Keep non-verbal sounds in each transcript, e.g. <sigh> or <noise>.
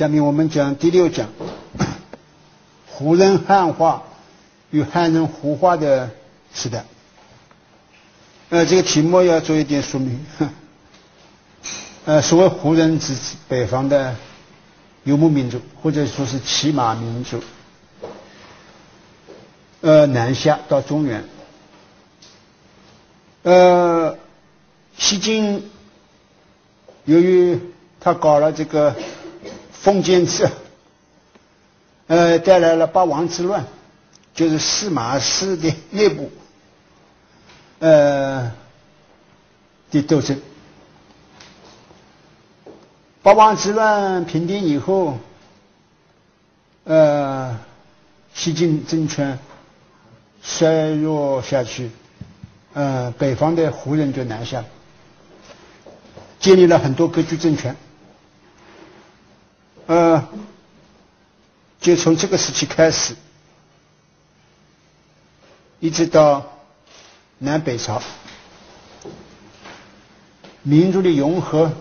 下面我们讲第六讲，胡人汉化与汉人胡化的时代。呃，这个题目要做一点说明。<laughs> 呃，所谓胡人指北方的游牧民族，或者说是骑马民族。呃，南下到中原。呃，西晋由于他搞了这个。封建制，呃，带来了八王之乱，就是司马氏的内部，呃的斗争。八王之乱平定以后，呃，西晋政权衰弱下去，呃，北方的胡人就南下，建立了很多割据政权。呃，就从这个时期开始，一直到南北朝，民族的融合，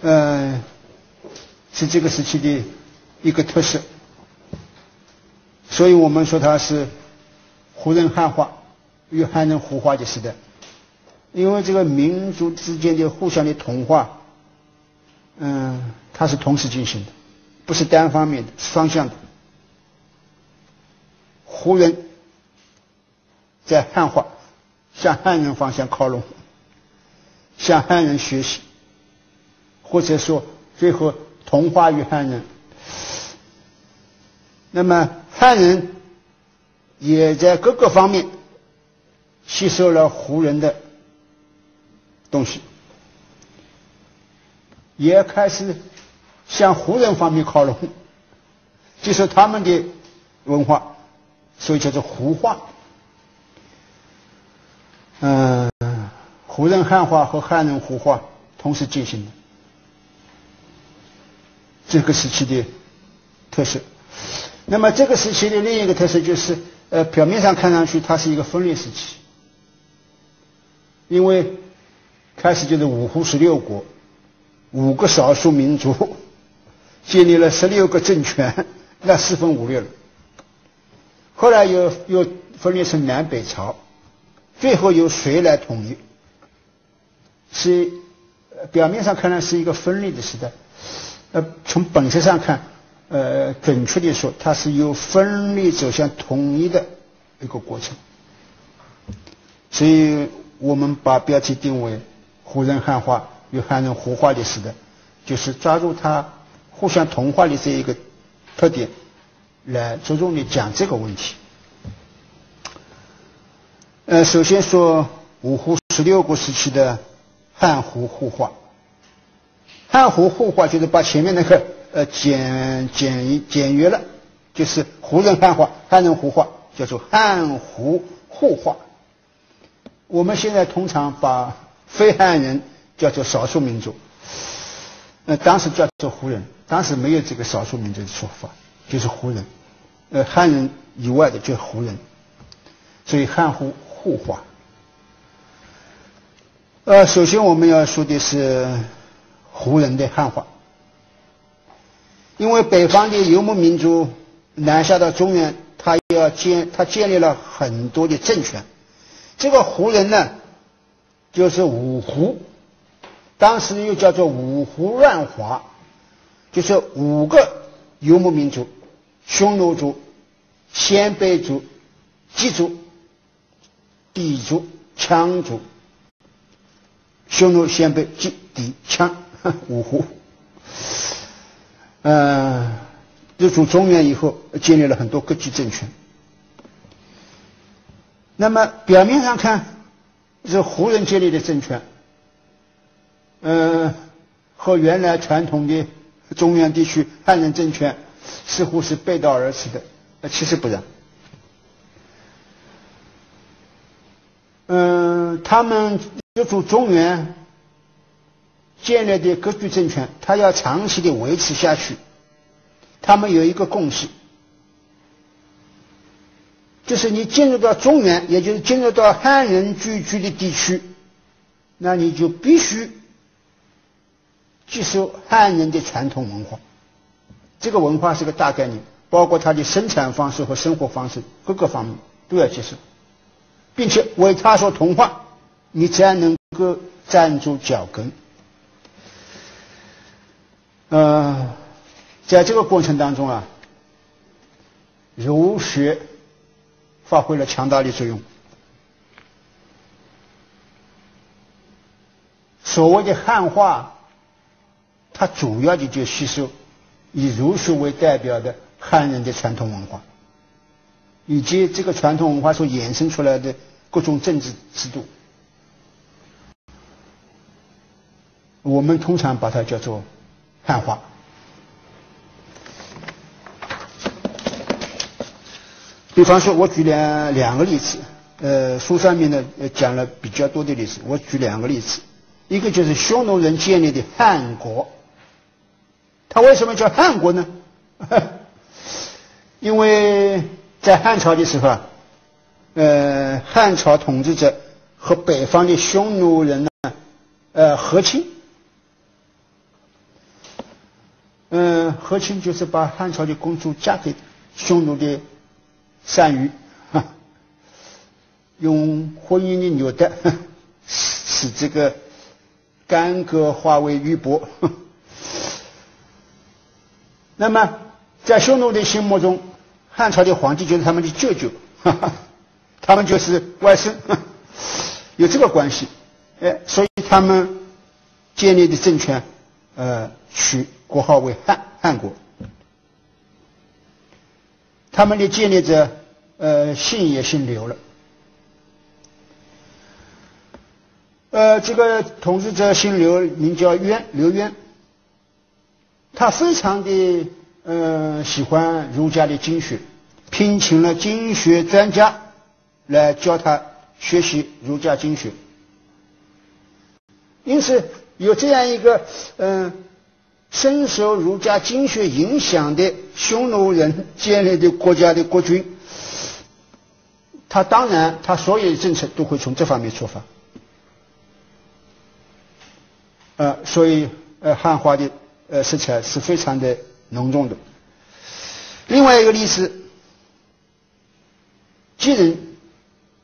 呃，是这个时期的一个特色。所以我们说它是胡人汉化与汉人胡化的时代，因为这个民族之间的互相的同化，嗯。它是同时进行的，不是单方面的，是双向的。胡人在汉化，向汉人方向靠拢，向汉人学习，或者说最后同化于汉人。那么汉人也在各个方面吸收了胡人的东西，也开始。向胡人方面靠拢，就是他们的文化，所以叫做胡化。嗯，胡人汉化和汉人胡化同时进行的，这个时期的特色。那么这个时期的另一个特色就是，呃，表面上看上去它是一个分裂时期，因为开始就是五胡十六国，五个少数民族。建立了十六个政权，那四分五裂了。后来又又分裂成南北朝，最后由谁来统一？是表面上看来是一个分裂的时代，呃，从本质上看，呃，准确的说，它是由分裂走向统一的一个过程。所以我们把标题定为“胡人汉化与汉人胡化”的时代，就是抓住它。互相同化的这一个特点，来着重的讲这个问题。呃，首先说五胡十六国时期的汉胡互化。汉胡互化就是把前面那个呃简简简约了，就是胡人汉化、汉人胡化，叫做汉胡互化。我们现在通常把非汉人叫做少数民族，呃，当时叫做胡人。当时没有这个少数民族的说法，就是胡人，呃，汉人以外的就是胡人，所以汉胡互化。呃，首先我们要说的是胡人的汉化，因为北方的游牧民族南下到中原，他要建，他建立了很多的政权。这个胡人呢，就是五胡，当时又叫做五胡乱华。就是五个游牧民族：匈奴族、鲜卑族、羯族、氐族、羌族。匈奴、鲜卑、羯、氐、羌五胡。嗯，入主中原以后，建立了很多割据政权。那么表面上看是胡人建立的政权，嗯，和原来传统的。中原地区汉人政权似乎是背道而驰的，呃，其实不然。嗯，他们入主中原建立的割据政权，他要长期的维持下去，他们有一个共识，就是你进入到中原，也就是进入到汉人聚居的地区，那你就必须。接受汉人的传统文化。这个文化是个大概念，包括他的生产方式和生活方式各个方面都要接受，并且为他所同化，你才能够站住脚跟。呃，在这个过程当中啊，儒学发挥了强大的作用。所谓的汉化，它主要的就吸收以儒学为代表的汉人的传统文化，以及这个传统文化所衍生出来的各种政治制度。我们通常把它叫做。汉化。比方说，我举两两个例子，呃，书上面呢讲了比较多的例子，我举两个例子，一个就是匈奴人建立的汉国，他为什么叫汉国呢？<laughs> 因为在汉朝的时候啊，呃，汉朝统治者和北方的匈奴人呢，呃，和亲。嗯，和亲就是把汉朝的公主嫁给匈奴的单于，用婚姻的纽带使这个干戈化为玉帛。那么，在匈奴的心目中，汉朝的皇帝就是他们的舅舅，哈 <laughs> 哈他们就是外甥，<laughs> 有这个关系。哎，所以他们建立的政权，呃，取。国号为汉汉国，他们的建立者，呃，姓也姓刘了。呃，这个统治者姓刘，名叫渊，刘渊。他非常的呃喜欢儒家的经学，聘请了经学专家来教他学习儒家经学。因此有这样一个嗯。深受儒家经学影响的匈奴人建立的国家的国君，他当然他所有的政策都会从这方面出发，呃，所以呃汉化的呃色彩是非常的浓重的。另外一个例子，晋人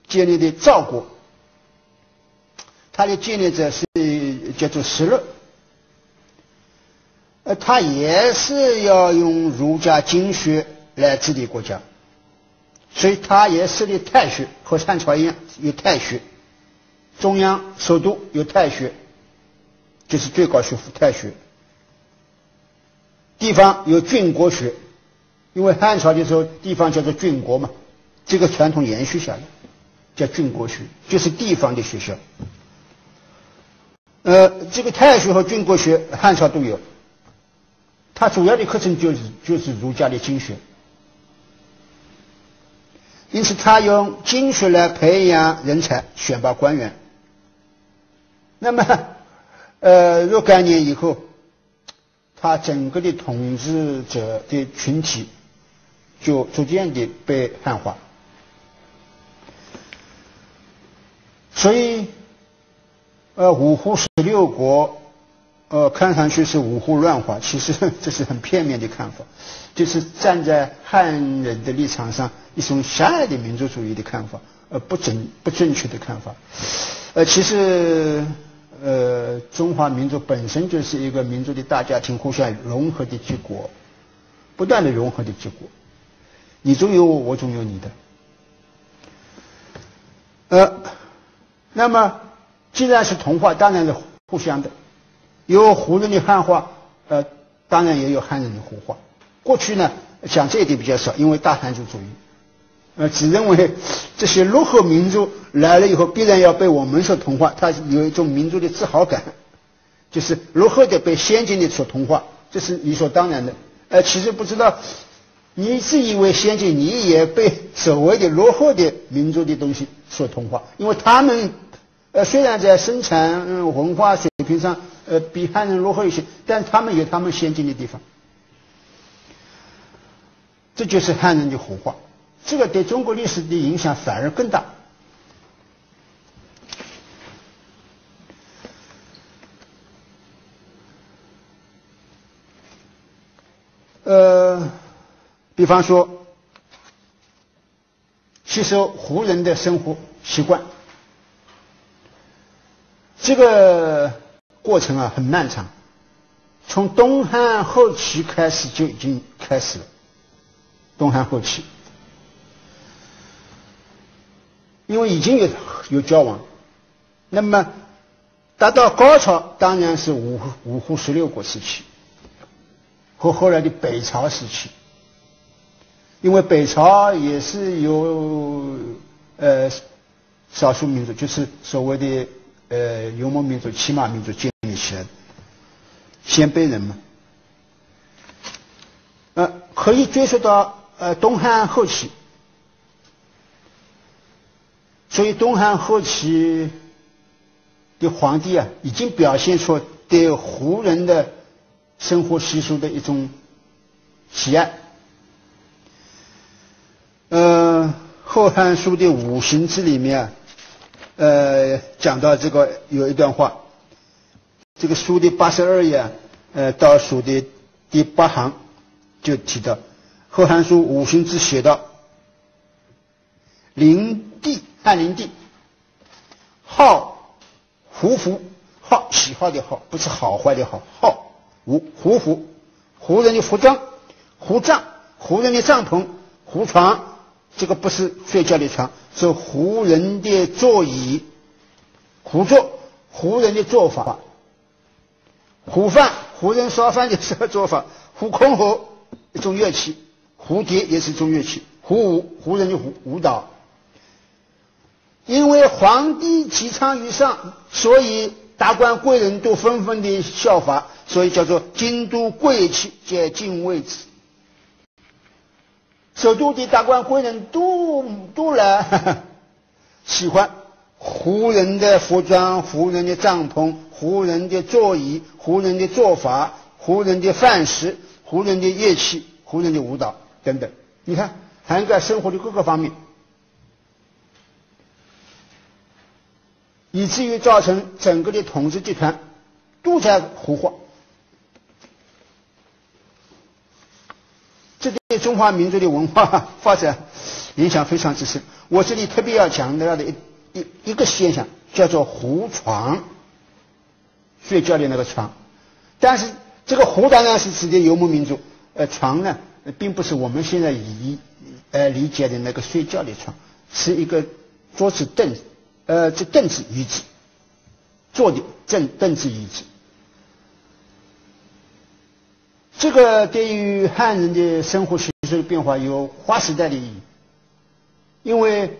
建立的赵国，他的建立者是叫做石勒。呃，他也是要用儒家经学来治理国家，所以他也设立太学，和汉朝一样有太学，中央首都有太学，就是最高学府太学。地方有郡国学，因为汉朝的时候地方叫做郡国嘛，这个传统延续下来，叫郡国学，就是地方的学校。呃，这个太学和郡国学汉朝都有。它主要的课程就是就是儒家的经学，因此他用经学来培养人才、选拔官员。那么，呃，若干年以后，他整个的统治者的群体就逐渐的被汉化，所以，呃，五胡十六国。呃，看上去是五胡乱华，其实 <laughs> 这是很片面的看法，就是站在汉人的立场上一种狭隘的民族主义的看法，呃，不准不正确的看法。呃，其实呃，中华民族本身就是一个民族的大家庭，互相融合的结果，不断的融合的结果。你中有我，我中有你的。呃，那么既然是同化，当然是互相的。有胡人的汉化，呃，当然也有汉人的胡化。过去呢，讲这一点比较少，因为大汉族主义，呃，只认为这些落后民族来了以后，必然要被我们所同化。他有一种民族的自豪感，就是落后的被先进的所同化，这是理所当然的。呃，其实不知道，你自以为先进，你也被所谓的落后的民族的东西所同化，因为他们，呃，虽然在生产文化水平上。呃，比汉人落后一些，但他们有他们先进的地方，这就是汉人的活化，这个对中国历史的影响反而更大。呃比方说吸收胡人的生活习惯这个过程啊很漫长从东汉后期开始就已经开始了东汉后期。因为已经有有交往，那么达到高潮当然是五五胡十六国时期和后来的北朝时期，因为北朝也是由呃少数民族，就是所谓的呃游牧民族、骑马民族建立起来的鲜卑人嘛，呃，可以追溯到。呃，东汉后期，所以东汉后期的皇帝啊，已经表现出对胡人的生活习俗的一种喜爱。呃，《后汉书》的五行志里面，呃，讲到这个有一段话，这个书的八十二页，呃，倒数的第八行就提到。《后汉书·五行志》写道：“灵帝汉灵帝，好胡服，好喜好的好，不是好坏的好，好胡胡服，胡人的服装，胡帐，胡人的帐篷，胡床，这个不是睡觉的床，是胡人的座椅，胡坐，胡人的做法，胡饭，胡人烧饭的时候做法，胡箜篌，一种乐器。”蝴蝶也是一种乐器，胡舞，胡人的舞舞蹈。因为皇帝提倡于上，所以达官贵人都纷纷的效法，所以叫做京都贵气皆敬畏之。首都的达官贵人都都来喜欢胡人的服装、胡人的帐篷、胡人的座椅、胡人的做法、胡人的饭食、胡人的乐器、胡人的舞蹈。等等，你看涵盖生活的各个方面，以至于造成整个的统治集团都在胡化，这对中华民族的文化 <laughs> 发展影响非常之深。我这里特别要强调的一一一个现象，叫做胡床，睡觉的那个床。但是这个胡当然是指的游牧民族，呃，床呢？并不是我们现在以呃理解的那个睡觉的床，是一个桌子凳，呃，这凳子椅子坐的凳凳子椅子。这个对于汉人的生活习俗变化有划时代的意义，因为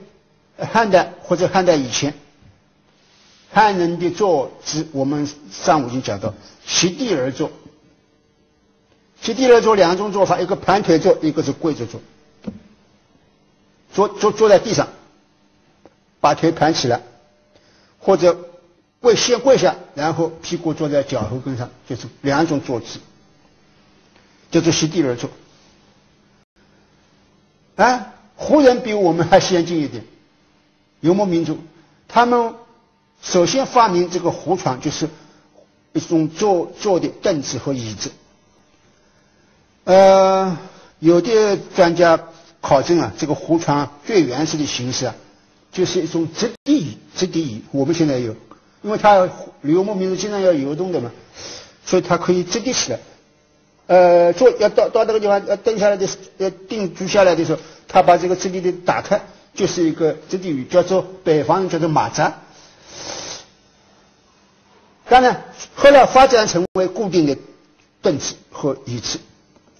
汉代或者汉代以前，汉人的坐姿，我们上午已经讲到，席地而坐。席地而坐两种做法，一个盘腿坐，一个是跪着坐。坐坐坐在地上，把腿盘起来，或者跪先跪下，然后屁股坐在脚后跟上，就是两种坐姿，叫做席地而坐。啊，胡人比我们还先进一点，游牧民族，他们首先发明这个胡床，就是一种坐坐的凳子和椅子。呃，有的专家考证啊，这个胡床最原始的形式啊，就是一种直地椅。直地椅我们现在有，因为它游牧民族经常要游动的嘛，所以它可以直地起来。呃，坐要到到那个地方要蹲下来的时候，要定居下来的时候，他把这个直地的打开，就是一个直地椅，叫做北方叫做马扎。当然，后来发展成为固定的凳子和椅子。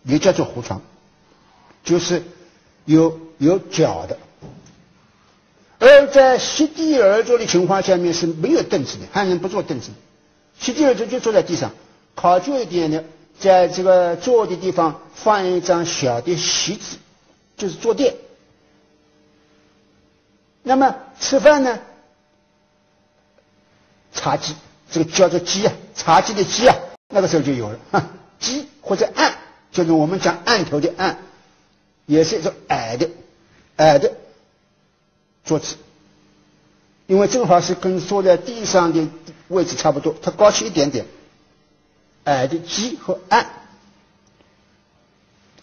也叫做胡床，就是有有脚的，而在席地而坐的情况下面是没有凳子的，汉人不坐凳子，席地而坐就坐在地上，考究一点的，在这个坐的地方放一张小的席子，就是坐垫。那么吃饭呢，茶几，这个叫做几啊，茶几的几啊，那个时候就有了，几或者案。就是我们讲案头的案，也是一种矮的矮的桌子，因为正好是跟坐在地上的位置差不多，它高起一点点。矮的基和案，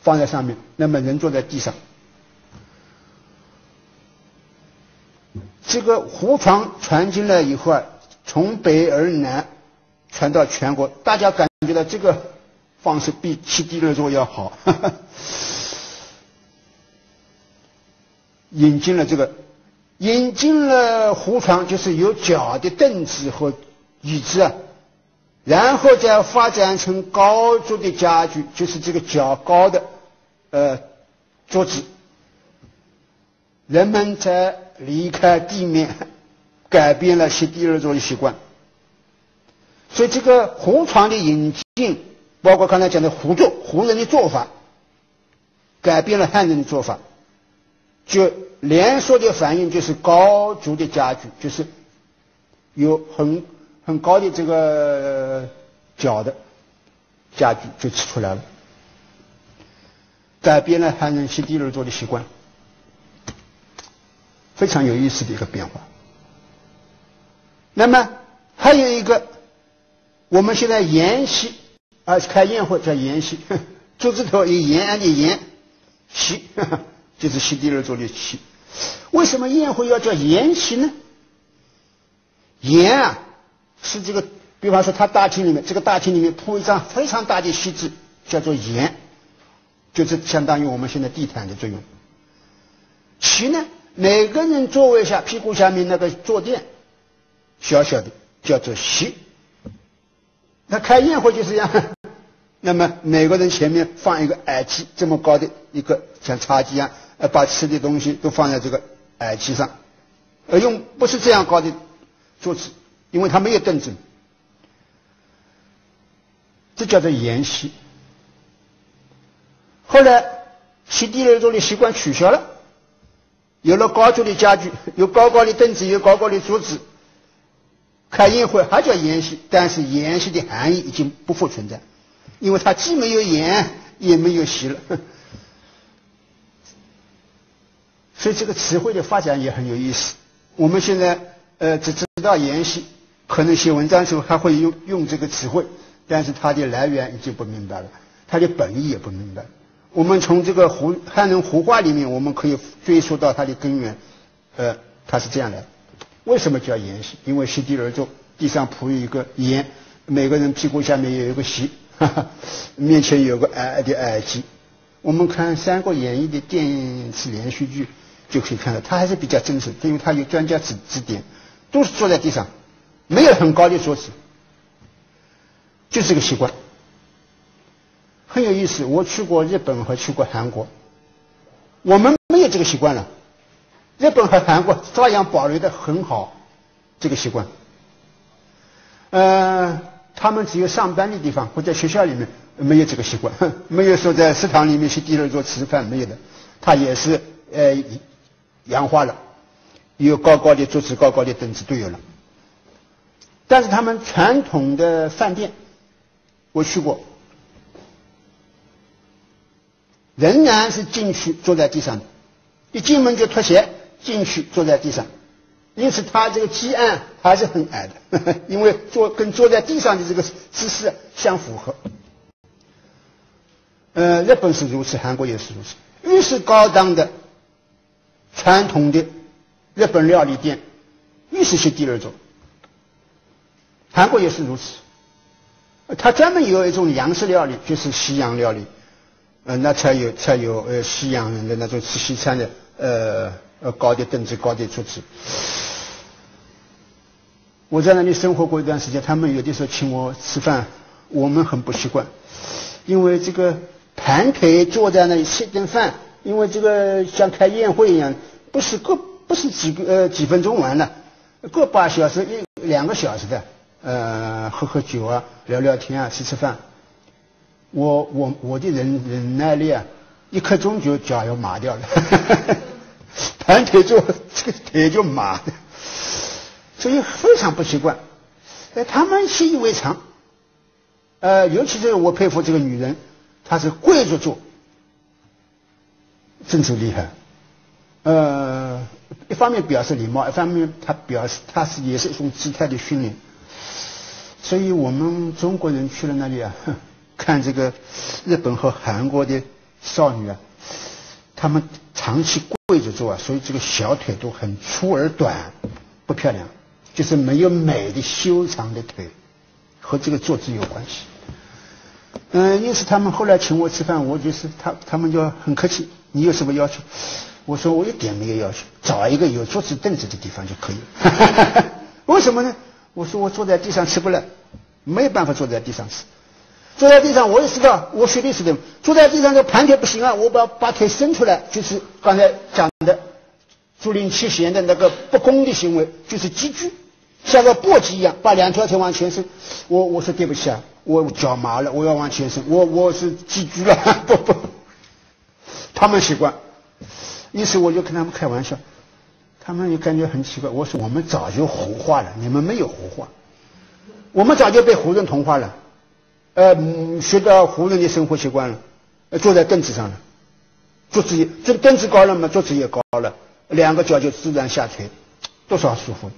放在上面，那么人坐在地上。这个胡床传进来以后啊，从北而南传到全国，大家感觉到这个方式比七地而坐要好，引进了这个，引进了胡床，就是有脚的凳子和椅子啊，然后再发展成高桌的家具，就是这个较高的呃桌子，人们在。离开地面，<laughs> 改变了席地而坐的习惯。所以，这个胡床的引进，包括刚才讲的胡坐，胡人的做法，改变了汉人的做法，就连锁的反应就是高足的家具，就是有很很高的这个脚的家具就吃出来了，改变了汉人席地而坐的习惯。非常有意思的一个变化。那么还有一个，我们现在筵席啊，开宴会叫筵席，<laughs> 桌子头有延安的延，席 <laughs> <laughs> 就是席地而坐的席。为什么宴会要叫筵席呢？筵啊，是这个，比方说他大厅里面，这个大厅里面铺一张非常大的席子，叫做筵，就是相当于我们现在地毯的作用。席呢？每个人座位下屁股下面那个坐垫，小小的叫做席。那开宴会就是这样，<laughs> 那么每个人前面放一个矮机，这么高的一个像茶几一样，呃，把吃的东西都放在这个矮机上，而用不是这样高的桌子，因为它没有凳子，这叫做筵席。后来席地而坐的习惯取消了。有了高桌的家具，有高高的凳子，有高高的桌子，开宴会还叫宴席，但是宴席的含义已经不复存在，因为它既没有宴，也没有席了。所以这个词汇的发展也很有意思。我们现在呃只知道宴席，可能写文章的时候还会用用这个词汇，但是它的来源已经不明白了，它的本意也不明白。我们从这个胡汉人胡话里面，我们可以追溯到它的根源，呃，它是这样的：为什么叫筵席？因为席地而坐，地上铺一个筵，每个人屁股下面有一个席，哈 <laughs> 哈面前有个矮矮的矮机。我们看《三国演义》的电视连续剧，就可以看到，他还是比较真实，因为他有专家指指点，都是坐在地上，没有很高的桌子，就是个习惯。很有意思，我去过日本和去过韩国，我们没有这个习惯了。日本和韩国照样保留的很好，这个习惯。呃，他们只有上班的地方或者学校里面没有这个习惯，没有说在食堂里面去第二桌吃饭没有的，他也是呃洋化了，有高高的桌子、高高的凳子都有了。但是他们传统的饭店，我去过。仍然是进去坐在地上，一进门就脱鞋进去坐在地上，因此他这个基案还是很矮的，<laughs> 因为坐跟坐在地上的这个姿势相符合。呃，日本是如此，韩国也是如此。越是高档的传统的日本料理店，越是席地而坐。韩国也是如此，他专门有一种洋式料理，就是西洋料理。呃，那才有才有呃西洋人的那种吃西餐的呃呃高的凳子高的桌子。我在那里生活过一段时间，他们有的时候请我吃饭，我们很不习惯，因为这个盘腿坐在那里吃一顿饭，因为这个像开宴会一样，不是个不是几个呃几分钟完了，个把小时一两个小时的，呃喝喝酒啊，聊聊天啊，吃吃饭。我我我的忍忍耐力啊，一刻钟就脚要麻掉了，<laughs> 盘腿坐，这个腿就麻的，所以非常不习惯。哎，他们习以为常。呃，尤其是我佩服这个女人，她是跪着坐，真是厉害。呃，一方面表示礼貌，一方面他表示他是也是一种姿态的训练。所以我们中国人去了那里啊。<laughs> 看这个日本和韩国的少女啊，她们长期跪着坐啊，所以这个小腿都很粗而短，不漂亮，就是没有美的修长的腿，和这个坐姿有关系。嗯，因此他们后来请我吃饭，我就是他他们就很客气，你有什么要求？我说我一点没有要求，找一个有桌子凳子的地方就可以。<laughs> 为什么呢？我说我坐在地上吃不了，没有办法坐在地上吃。坐在地上我也知道，我学历史的，坐在地上这盘腿不行啊，我把把腿伸出来，就是刚才讲的竹林七贤的那个不公的行为，就是积聚，像个簸箕一样，把两条腿往前伸。我我说对不起啊，我脚麻了，我要往前伸，我我是寄居了，<laughs> 不不，他们习惯。于是我就跟他们开玩笑，他们也感觉很奇怪。我说我们早就胡化了，你们没有胡化，我们早就被胡人同化了，呃，学到胡人的生活习惯了，呃坐在凳子上了，桌子也这凳子高了嘛，桌子也高了，两个脚就自然下垂，多少舒服。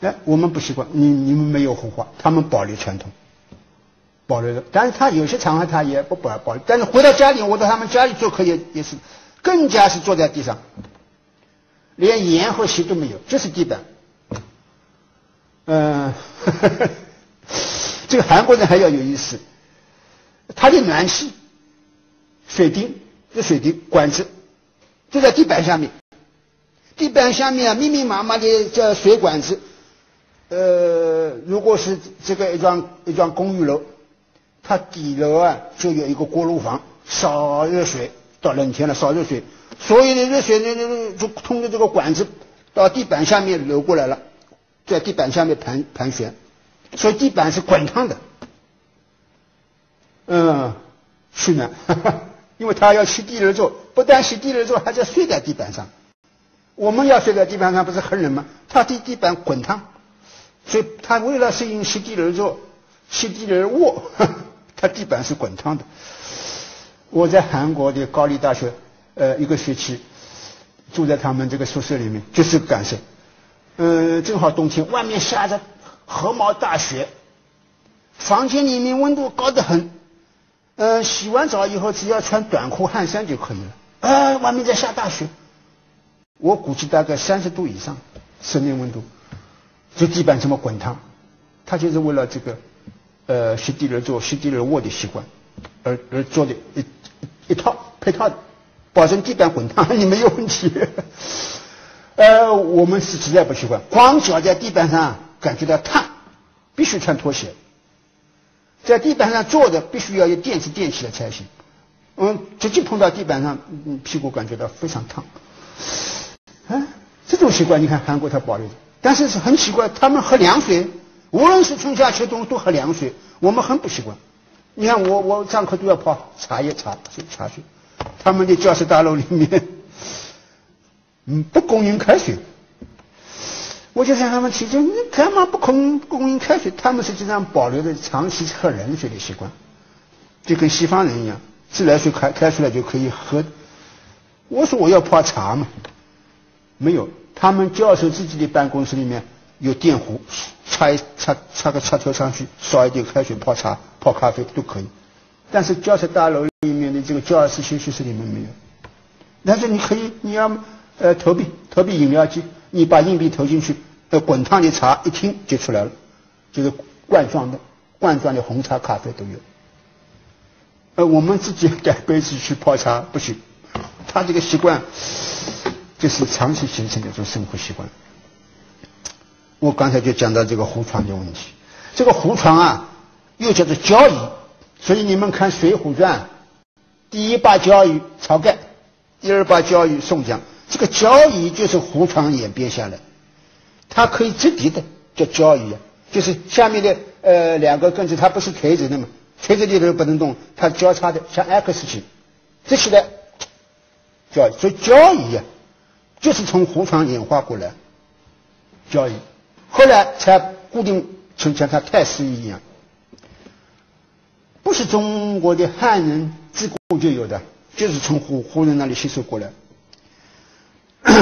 哎，我们不习惯，你你们没有胡化，他们保留传统，保留的。但是他有些场合他也不保保留，但是回到家里，我到他们家里做客也也是。更加是坐在地上，连盐和席都没有，这是地板。嗯，<laughs> 这个韩国人还要有意思，他的暖气水钉，这水钉管子就在地板下面，地板下面啊密密麻麻的这水管子。呃，如果是这个一幢一幢公寓楼，它底楼啊就有一个锅炉房烧热水。到冷天了，烧热水，所有的热水呢就通过这个管子到地板下面流过来了，在地板下面盘盘旋，所以地板是滚烫的。嗯，取暖，<laughs> 因为他要吸地热座，不但吸地热座，还在睡在地板上。我们要睡在地板上，不是很冷吗？他地地板滚烫，所以他为了适应吸地热座、吸地热卧，它地板是滚烫的。我在韩国的高丽大学，呃，一个学期住在他们这个宿舍里面，就是感受。嗯，正好冬天，外面下着鹅毛大雪，房间里面温度高得很。嗯，洗完澡以后只要穿短裤汗衫就可以了。啊，外面在下大雪，我估计大概三十度以上，室内温度，这地板这么滚烫，他就是为了这个，呃，吸地热坐、吸地热卧的习惯，而而做的一。一套配套的，保证地板滚烫，<laughs> 你没有问题。呃，我们是实在不习惯，光脚在地板上感觉到烫，必须穿拖鞋。在地板上坐着，必须要有垫子垫起来才行。嗯，直接碰到地板上，嗯，屁股感觉到非常烫。啊，这种习惯你看韩国他保留，但是是很奇怪，他们喝凉水，无论是春夏秋冬都喝凉水，我们很不习惯。你看我我上课都要泡茶叶茶水茶水，他们的教室大楼里面，嗯不供应开水，我就向他们提出，你干嘛不供供应开水？他们实际上保留着长期喝冷水的习惯，就跟西方人一样，自来水开开出来就可以喝。我说我要泡茶嘛，没有，他们教授自己的办公室里面有电壶。插一插插个插头上去，烧一点开水泡茶、泡咖啡都可以。但是教室大楼里面的这个教室休息室里面没有。但是你可以，你要呃投币投币饮料机，你把硬币投进去，呃滚烫的茶一听就出来了，就是罐装的罐装的红茶、咖啡都有。呃，我们自己带杯子去泡茶不行，他这个习惯就是长期形成的一种生活习惯。我刚才就讲到这个湖床的问题，这个湖床啊，又叫做交椅，所以你们看《水浒传》，第一把交椅晁盖，第二把交椅宋江，这个交椅就是湖床演变下来，它可以折叠的叫交椅，就是下面的呃两个根子它不是垂直的嘛，垂直的都不能动，它交叉的像 X 型，直起来交椅，所以交椅啊，就是从湖床演化过来，交椅。后来才固定成像他太师一样，不是中国的汉人自古就有的，就是从胡胡人那里吸收过来，<coughs>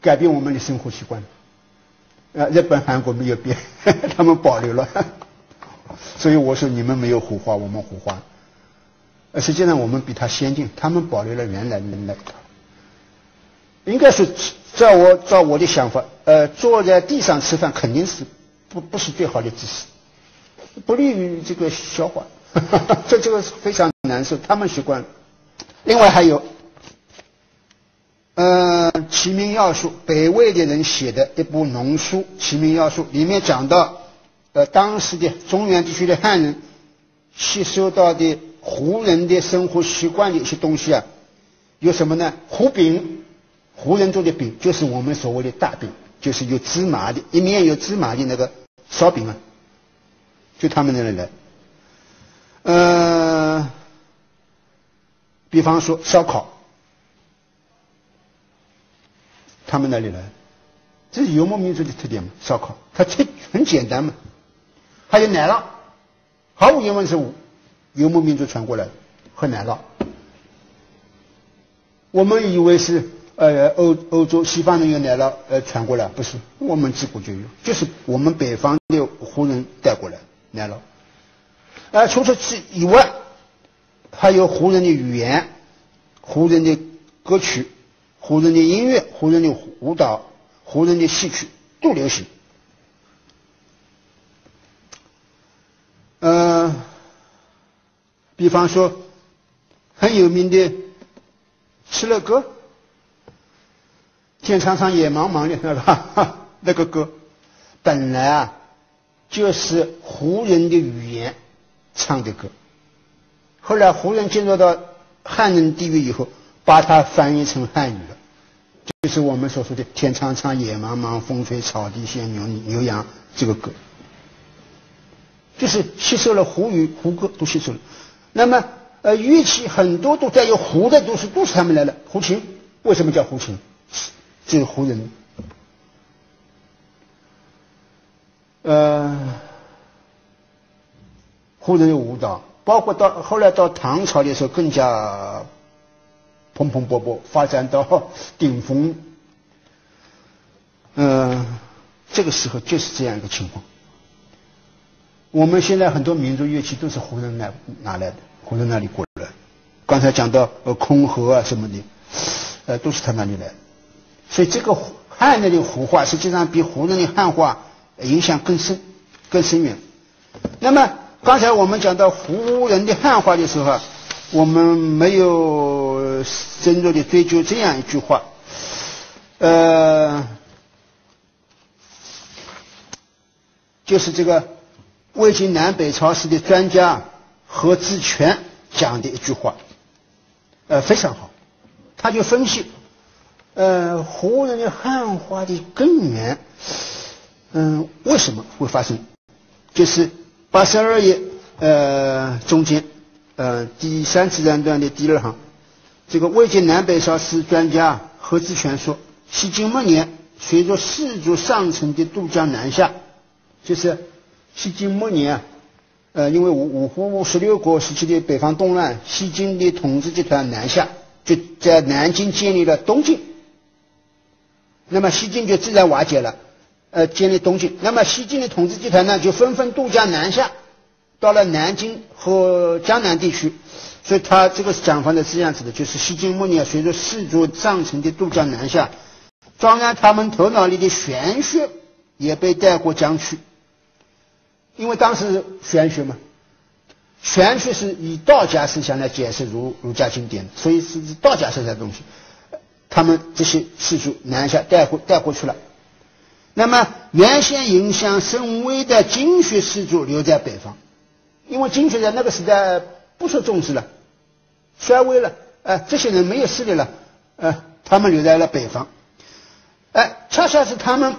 改变我们的生活习惯。呃，日本、韩国没有变，<laughs> 他们保留了。<laughs> 所以我说你们没有胡化，我们胡化。呃，实际上我们比他先进，他们保留了原来的那一套。应该是照我照我的想法，呃，坐在地上吃饭肯定是不不是最好的姿势，不利于这个消化，<laughs> 这这个非常难受。他们习惯了。另外还有，呃，《齐民要术》，北魏的人写的一部农书《齐民要术》，里面讲到，呃，当时的中原地区的汉人吸收到的。胡人的生活习惯的一些东西啊，有什么呢？胡饼，胡人做的饼就是我们所谓的大饼，就是有芝麻的，一面有芝麻的那个烧饼啊，就他们那里来。呃，比方说烧烤，他们那里来，这是游牧民族的特点嘛？烧烤，它吃很简单嘛。还有奶酪，毫无疑问是。游牧民族传过来的喝奶酪，我们以为是呃欧欧洲西方人有奶酪呃传过来，不是，我们自古就有，就是我们北方的胡人带过来奶酪。呃，除此之以外，还有胡人的语言、胡人的歌曲、胡人的音乐、胡人的舞蹈、胡人的戏曲都流行。嗯。比方说，很有名的《敕勒歌》，天苍苍，野茫茫的，是吧？<laughs> 那个歌本来啊，就是胡人的语言唱的歌。后来胡人进入到汉人地域以后，把它翻译成汉语了，就是我们所说的“天苍苍，野茫茫，风吹草低见牛牛羊”这个歌，就是吸收了胡语、胡歌都吸收了。那么，呃，乐器很多都带有胡的，都是都是他们来的。胡琴为什么叫胡琴？就是胡人。呃，胡人的舞蹈，包括到后来到唐朝的时候，更加蓬蓬勃勃，发展到 <laughs> 顶峰。嗯，这个时候就是这样一个情况。我们现在很多民族乐器都是胡人拿拿来的。胡人那里过来，刚才讲到呃空河啊什么的，呃都是他那里来的，所以这个汉人的胡话实际上比胡人的汉话影响更深、更深远。那么刚才我们讲到胡人的汉话的时候，我们没有深入的追究这样一句话，呃，就是这个魏晋南北朝时的专家。何志全讲的一句话，呃，非常好。他就分析，呃，胡人的汉化的根源，嗯，为什么会发生？就是八十二页，呃，中间，呃，第三自然段的第二行，这个魏晋南北朝史专家何志全说，西晋末年，随着士族上层的渡江南下，就是西晋末年啊。呃，因为五五胡十六国时期的北方动乱，西晋的统治集团南下，就在南京建立了东晋。那么西晋就自然瓦解了，呃，建立东晋。那么西晋的统治集团呢，就纷纷渡江南下，到了南京和江南地区。所以他这个讲法呢是这样子的：就是西晋末年，随着士族上层的渡江南下，当然他们头脑里的玄学也被带过江去。因为当时玄学嘛，玄学是以道家思想来解释儒儒家经典，所以是道家思想的东西。他们这些士族南下带过带过去了。那么原先影响甚微的经学士族留在北方，因为经学在那个时代不受重视了，衰微了，哎，这些人没有势力了，呃，他们留在了北方。哎，恰恰是他们。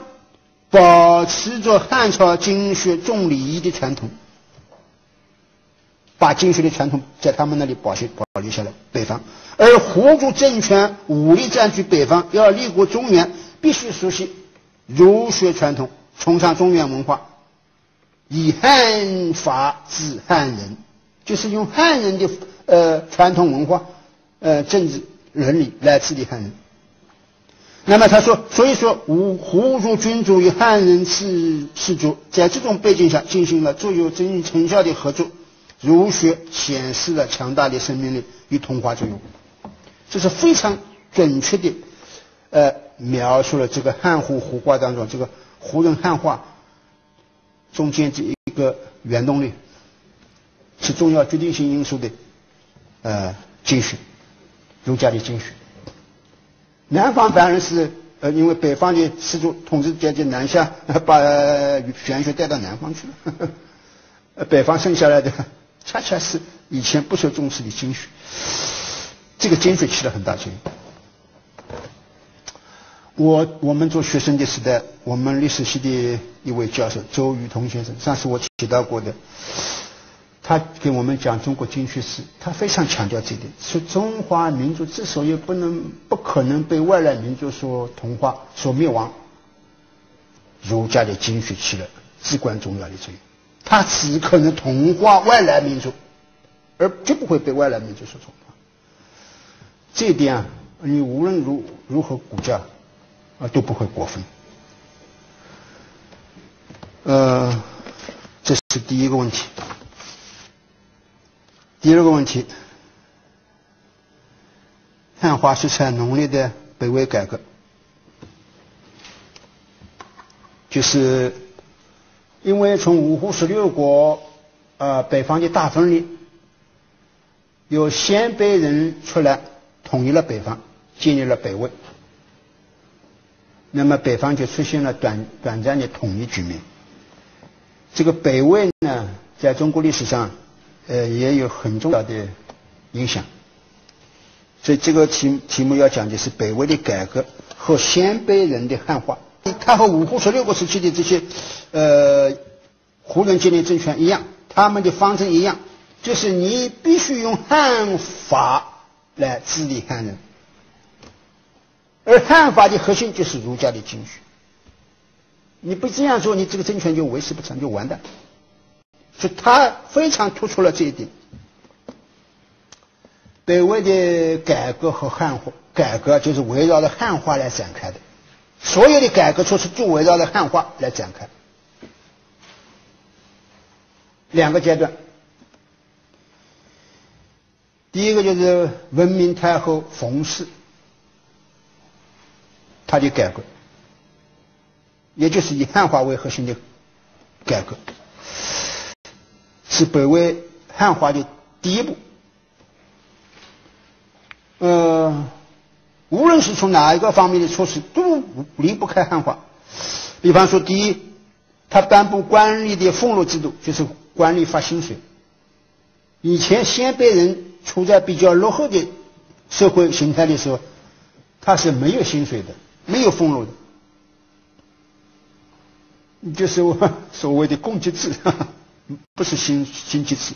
保持着汉朝经学重礼仪的传统，把经学的传统在他们那里保学保留下来。北方，而胡族政权武力占据北方，要立国中原，必须熟悉儒学传统，崇尚中原文化，以汉法治汉人，就是用汉人的呃传统文化、呃政治伦理来治理汉人。那么他说，所以说，吴胡族君主与汉人氏氏族在这种背景下进行了卓有经济成效的合作，儒学显示了强大的生命力与同化作用，这是非常准确的，呃，描述了这个汉胡胡化当中这个胡人汉化中间这一个原动力，是重要决定性因素的，呃，精髓，儒家的精髓。南方当然是。呃，因为北方的士族统治阶级南下，把玄学带到南方去了。呃，北方剩下来的恰恰是以前不受重视的经学，这个经学起了很大作用。我我们做学生的时代，我们历史系的一位教授周雨彤先生，上次我提到过的。他给我们讲中国经学史，他非常强调这一点，说中华民族之所以不能、不可能被外来民族所同化、所灭亡，儒家的经学起了至关重要的作用。它只可能同化外来民族，而绝不会被外来民族所同化。这一点啊，你无论如如何估价，啊都不会过分。呃，这是第一个问题。第二个问题，汉化色彩浓烈的北魏改革，就是因为从五胡十六国呃北方的大分裂，有鲜卑人出来统一了北方，建立了北魏，那么北方就出现了短短暂的统一局面。这个北魏呢，在中国历史上。呃，也有很重要的影响，所以这个题题目要讲的是北魏的改革和鲜卑人的汉化。它和五胡十六国时期的这些呃胡人建立政权一样，他们的方针一样，就是你必须用汉法来治理汉人，而汉法的核心就是儒家的经学。你不这样做，你这个政权就维持不成就完蛋。所以他非常突出了这一点。北魏的改革和汉化改革就是围绕着汉化来展开的，所有的改革措施就围绕着汉化来展开。两个阶段，第一个就是文明太后冯氏，他的改革，也就是以汉化为核心的改革。是北魏汉化的第一步。呃，无论是从哪一个方面的措施，都离不开汉化。比方说，第一，他颁布官吏的俸禄制度，就是官吏发薪水。以前鲜卑人处在比较落后的社会形态的时候，他是没有薪水的，没有俸禄的，就是我所谓的供给制。<laughs> 不是新新机制，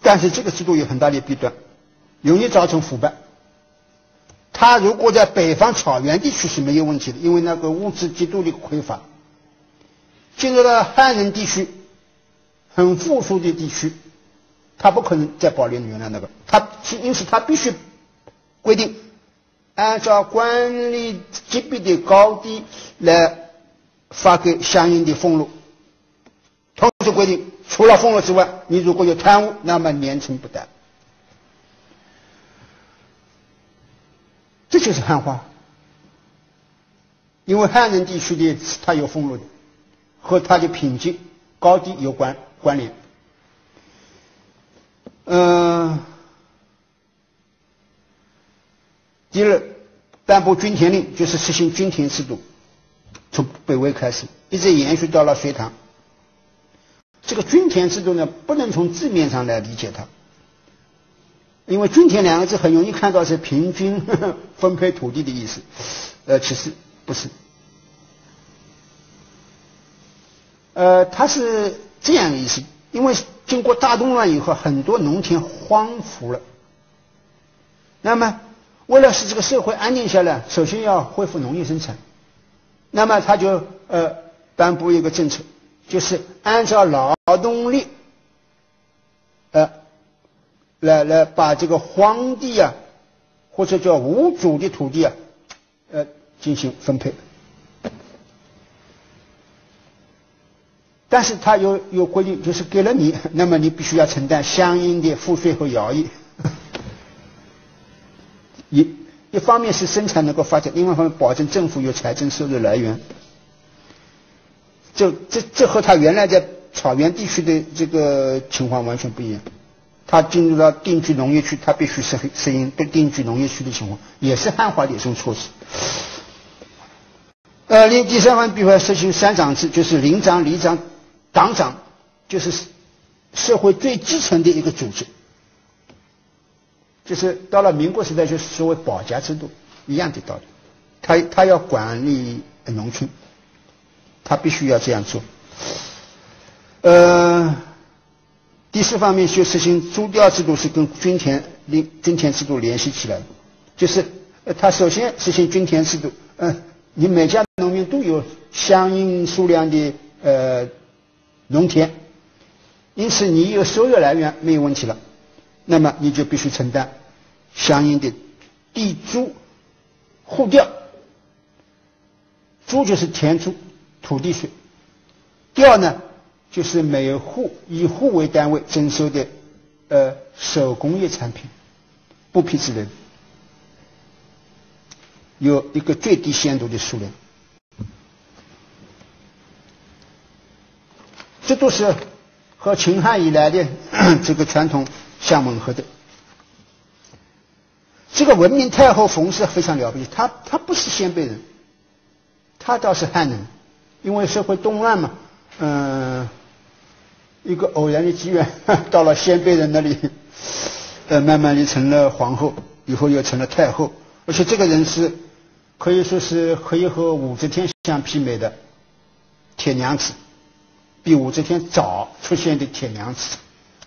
但是这个制度有很大的弊端，容易造成腐败。他如果在北方草原地区是没有问题的，因为那个物质极度的匮乏。进入了汉人地区，很富庶的地区，他不可能再保留原来那个，他因此他必须规定，按照官吏级别的高低来发给相应的俸禄。同时规定，除了俸禄之外，你如果有贪污，那么年惩不贷。这就是汉化，因为汉人地区的他有俸禄的，和他的品级高低有关关联。嗯，第二，颁布均田令，就是实行均田制度，从北魏开始，一直延续到了隋唐。这个均田制度呢，不能从字面上来理解它，因为“均田”两个字很容易看到是平均 <laughs> 分配土地的意思，呃，其实不是，呃，它是这样的意思，因为经过大动乱以后，很多农田荒芜了，那么为了使这个社会安定下来，首先要恢复农业生产，那么他就呃颁布一个政策。就是按照劳动力，呃，来来把这个荒地啊，或者叫无主的土地啊，呃，进行分配。但是他有有规定，就是给了你，那么你必须要承担相应的赋税和徭役。一一方面是生产能够发展，另外一方面保证政府有财政收入来源。这这这和他原来在草原地区的这个情况完全不一样。他进入到定居农业区，他必须适适应对定居农业区的情况，也是汉化的一种措施。呃，另第三方面，比如实行三长制，就是领长、里长、党长，就是社会最基层的一个组织。就是到了民国时代，就是所谓保家制度一样的道理。他他要管理农村，他必须要这样做。呃，第四方面就实行租调制度，是跟均田联均田制度联系起来的。就是呃他首先实行均田制度，嗯，你每家农民都有相应数量的呃农田，因此你有收入来源没有问题了。那么你就必须承担相应的地租、户调。租就是田租、土地税；调呢，就是每户以户为单位征收的呃手工业产品、布匹之类，有一个最低限度的数量。这都是和秦汉以来的 <coughs> 这个传统。相吻合的，这个文明太后冯氏非常了不起，她她不是鲜卑人，她倒是汉人，因为社会动乱嘛，嗯，一个偶然的机缘 <laughs> 到了鲜卑人那里，<laughs> 呃，慢慢的成了皇后，以后又成了太后，而且这个人是可以说是可以和武则天相媲美的铁娘子，比武则天早出现的铁娘子，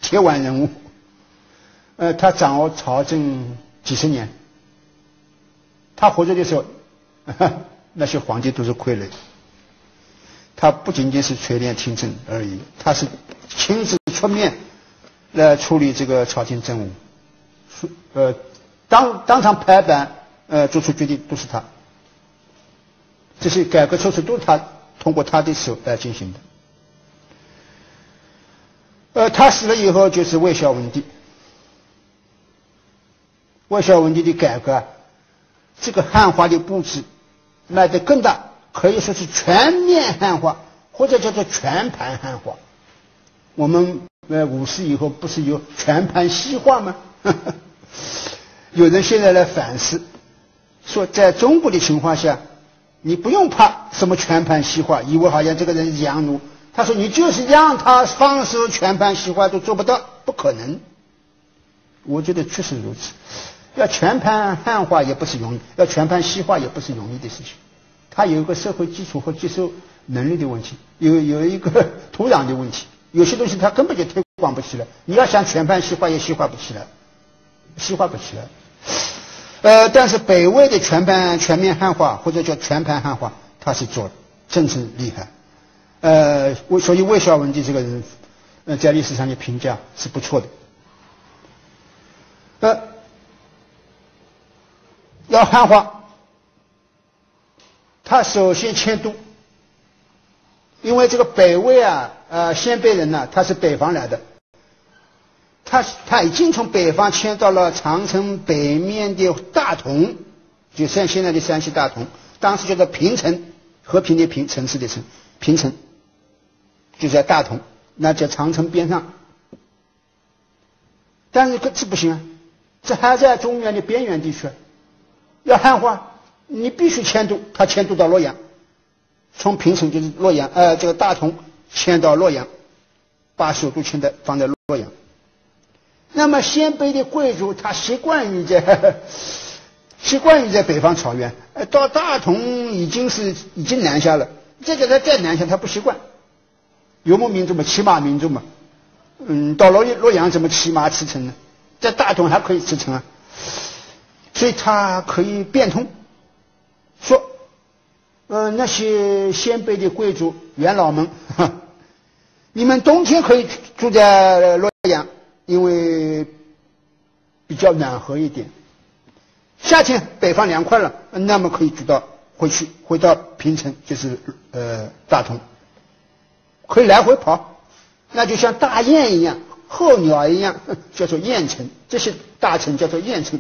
铁腕人物。呃，他掌握朝政几十年，他活着的时候，<laughs> 那些皇帝都是傀儡。他不仅仅是垂帘听政而已，他是亲自出面来处理这个朝廷政务，呃，当当场拍板，呃，做出决定都是他。这些改革措施都是他通过他的手来进行的。呃，他死了以后就是魏孝文帝。魏孝文帝的改革，这个汉化的布置迈得更大，可以说是全面汉化，或者叫做全盘汉化。我们呃五四以后不是有全盘西化吗？<laughs> 有人现在来反思，说在中国的情况下，你不用怕什么全盘西化，以为好像这个人是洋奴。他说你就是让他放手全盘西化都做不到，不可能。我觉得确实如此。要全盘汉化也不是容易，要全盘西化也不是容易的事情。它有一个社会基础和接受能力的问题，有有一个 <laughs> 土壤的问题。有些东西它根本就推广不起来。你要想全盘西化也西化不起来，西化不起来。呃，但是北魏的全盘全面汉化或者叫全盘汉化，他是做了，真正厉害。呃，魏所以魏孝文帝这个人，呃，在历史上的评价是不错的。呃。要汉化，他首先迁都，因为这个北魏啊，呃，鲜卑人呢，他是北方来的，他他已经从北方迁到了长城北面的大同，就像现在的山西大同，当时叫做平城，和平的平，城市的城，平城，就在大同，那叫长城边上，但是这不行啊，这还在中原的边缘地区。要汉化，你必须迁都，他迁都到洛阳，从平城就是洛阳，呃，这个大同迁到洛阳，把首都迁在放在洛阳。那么鲜卑的贵族他习惯于在，<laughs> 习惯于在北方草原，呃，到大同已经是已经南下了，这个他再南下他不习惯，游牧民族嘛，骑马民族嘛，嗯，到洛洛阳怎么骑马驰骋呢？在大同还可以驰骋啊。所以他可以变通，说，呃，那些鲜卑的贵族元老们，<laughs> 你们冬天可以住在洛阳，因为比较暖和一点。夏天北方凉快了，那么可以住到回去，回到平城，就是呃大同。可以来回跑，那就像大雁一样，候鸟一样，<laughs> 叫做雁城。这些大城叫做雁城，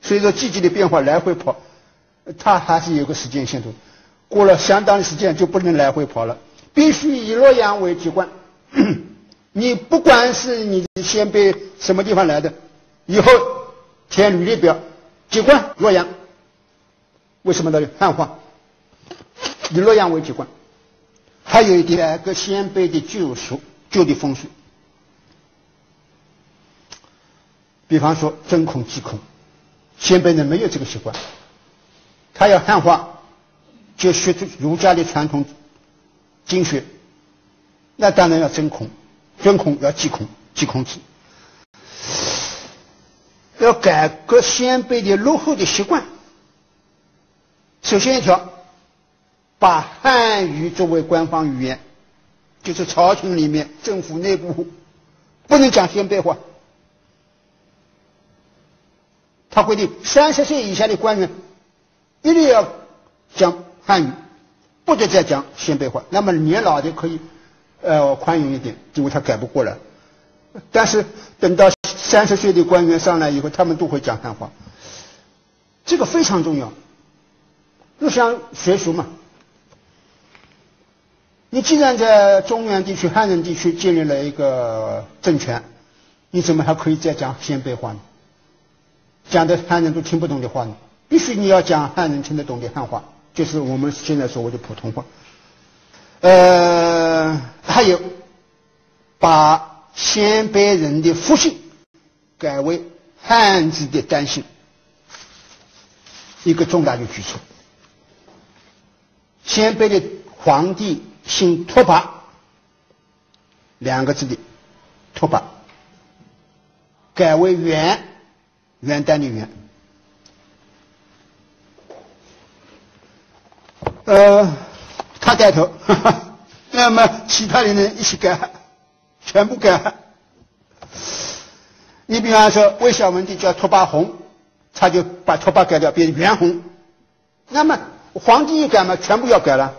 随着季节的变化来回跑，它还是有个时间限度，过了相当的时间就不能来回跑了，必须以洛阳为籍贯。<clears throat> 你不管是你先辈什么地方来的，以后填履历表，籍贯洛阳。为什么呢？汉化，以洛阳为籍贯。还有一点，个先辈的旧俗、旧的风俗。比方说，真空、即空，先辈人没有这个习惯，他要汉化，就学儒家的传统经学，那当然要真空。真空要即空，即空制，要改革先辈的落后的习惯。首先一条，把汉语作为官方语言，就是朝廷里面、政府内部不能讲先辈话。他规定，三十岁以下的官员一定要讲汉语，不得再讲先辈话。那么年老的可以。呃，宽容一点，因为他改不过来。但是等到三十岁的官员上来以后，他们都会讲汉话，这个非常重要。就像学术嘛，你既然在中原地区、汉人地区建立了一个政权，你怎么还可以再讲鲜卑话呢？讲的汉人都听不懂的话呢？必须你要讲汉人听得懂的汉话，就是我们现在所谓的普通话。呃，还有把鲜卑人的复姓改为汉字的单姓，一个重大的举措。鲜卑的皇帝姓拓跋，两个字的拓跋，改为元，元旦的元。呃。他带头，哈 <laughs> 哈那么其他的人一起改，全部改。你比方说，魏孝文帝叫拓跋宏，他就把拓跋改掉，变成元宏。那么皇帝一改嘛，全部要改了。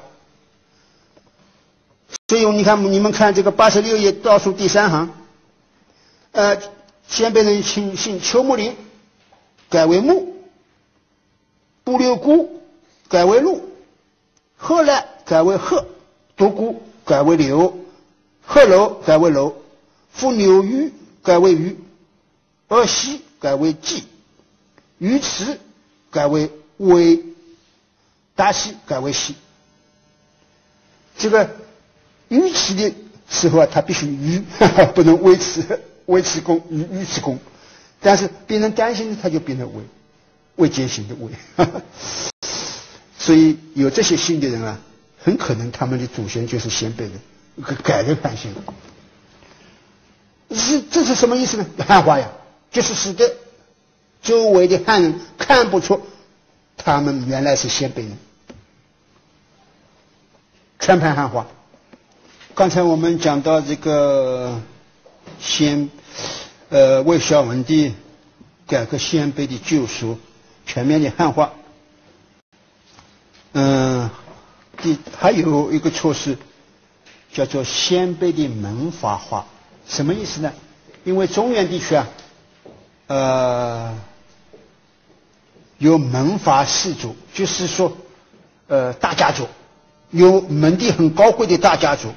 所以你看，你们看这个八十六页倒数第三行，呃，鲜卑人姓姓邱木林，改为木；布留姑改为陆，后来。改为贺，独孤改为刘，贺楼改为楼，复柳玉改为鱼，而西改为季，鱼池改为微，大西改为西。这个鱼池的时候啊，他必须鱼，<laughs> 不能维持维持功鱼鱼池公，但是变成单姓的，他就变成微，未见形的微。所以有这些姓的人啊。很可能他们的祖先就是鲜卑人，改的汉姓。是这是什么意思呢？汉化呀，就是使得周围的汉人看不出他们原来是鲜卑人，全盘汉化。刚才我们讲到这个鲜，呃，魏孝文帝改革鲜卑的旧俗，全面的汉化，嗯。第还有一个措施，叫做鲜卑的门阀化，什么意思呢？因为中原地区啊，呃，有门阀氏族，就是说，呃，大家族，有门第很高贵的大家族。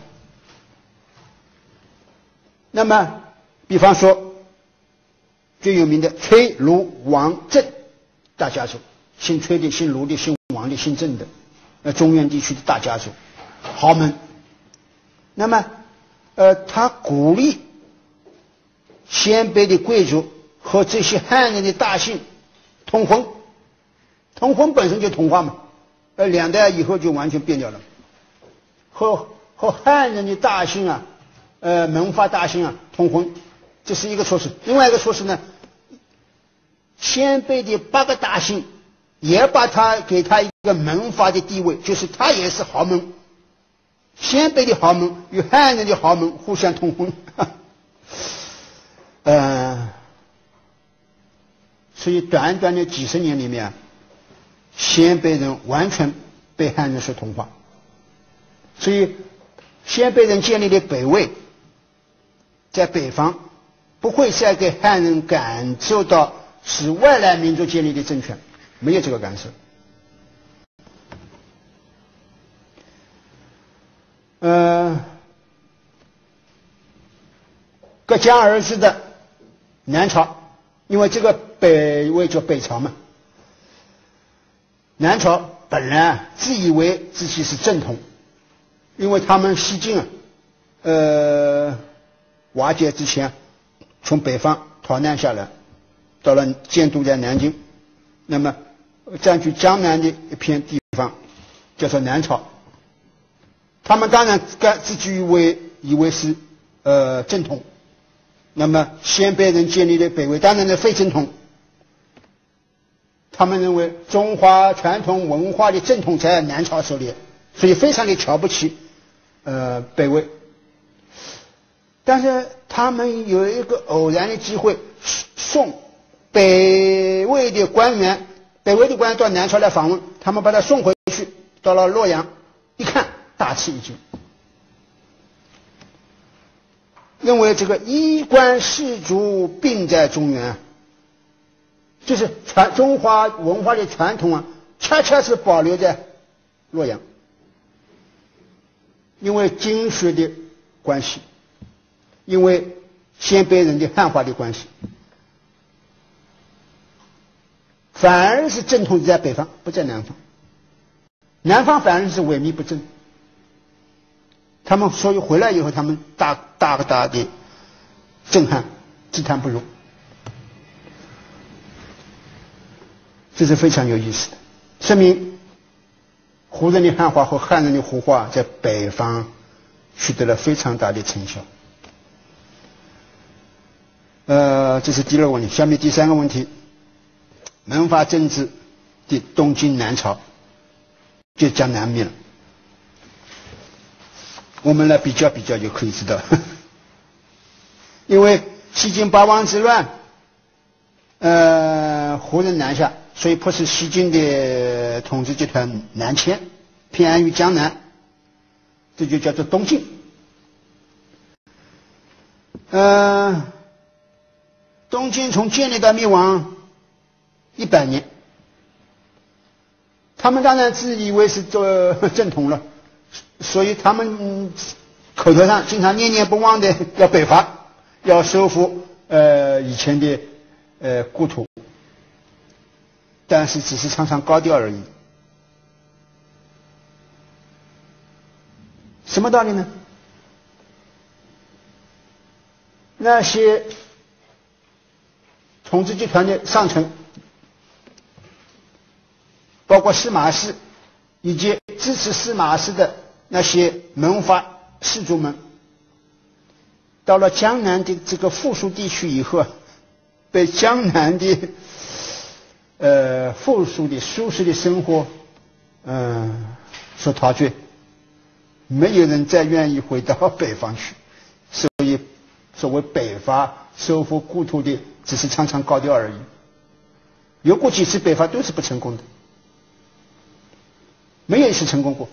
那么，比方说，最有名的崔、卢、王、郑大家族，姓崔的、姓卢的、姓王的、姓郑的。呃，中原地区的大家族、豪门，那么，呃，他鼓励鲜卑的贵族和这些汉人的大姓通婚，通婚本身就同化嘛，呃，两代以后就完全变掉了，和和汉人的大姓啊，呃，门阀大姓啊通婚，这是一个措施。另外一个措施呢，鲜卑的八个大姓。也把他给他一个门阀的地位，就是他也是豪门，鲜卑的豪门与汉人的豪门互相通婚，<laughs> 呃，所以短短的几十年里面，鲜卑人完全被汉人所同化，所以鲜卑人建立的北魏，在北方不会再给汉人感受到是外来民族建立的政权，没有这个感受。呃，隔江而治的南朝，因为这个北魏叫北朝嘛，南朝本来自以为自己是正统。因为他们西晋啊，呃，瓦解之前，从北方逃难下来，到了建都在南京，那么占据江南的一片地方，叫做南朝。他们当然该自居为以为是呃正统，那么鲜卑人建立的北魏当然是非正统。他们认为中华传统文化的正统在南朝手里，所以非常的瞧不起。呃，北魏，但是他们有一个偶然的机会，送北魏的官员，北魏的官到南朝来访问，他们把他送回去，到了洛阳，一看大吃一惊，认为这个衣冠士族并在中原，就是传中华文化的传统啊，恰恰是保留在洛阳。因为经学的关系，因为鲜卑人的汉化的关系，反而是正统在北方，不在南方。南方反而是萎靡不振。他们所以回来以后，他们大大大的震撼，自叹不如。这是非常有意思的，说明。胡人的汉化和汉人的胡化在北方取得了非常大的成效。呃，这是第二个问题。下面第三个问题，门阀政治的东晋南朝就讲南面了。我们来比较比较就可以知道，<laughs> 因为西晋八王之乱，呃，胡人南下。所以迫使西晋的统治集团南迁，偏安于江南，这就叫做东晋。嗯，东晋从建立到灭亡一百年，他们当然自以为是做 <laughs> 正统了，所以他们口头上经常念念不忘的要北伐，要收复呃以前的呃故土。但是只是唱唱高调而已，什么道理呢？那些统治集团的上层，包括司马氏以及支持司马氏的那些门阀士族们，到了江南的这个富庶地区以后啊，被江南的。呃，富庶的、舒适的生活，嗯，所陶醉，没有人再愿意回到北方去，所以，所谓北伐、收复故土的，只是唱唱高调而已。有过几次北伐都是不成功的，没有一次成功过。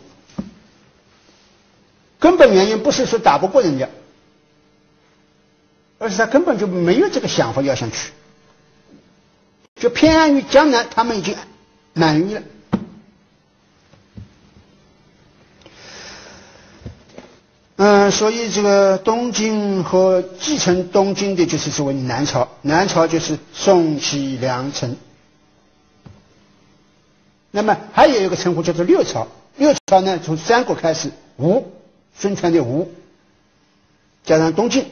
根本原因不是说打不过人家，而是他根本就没有这个想法要想去。就偏安于江南，他们已经满意了。嗯，所以这个东晋和继承东晋的就是所谓南朝，南朝就是宋齐梁陈。那么还有一个称呼叫做六朝，六朝呢从三国开始，吴孙权的吴，加上东晋，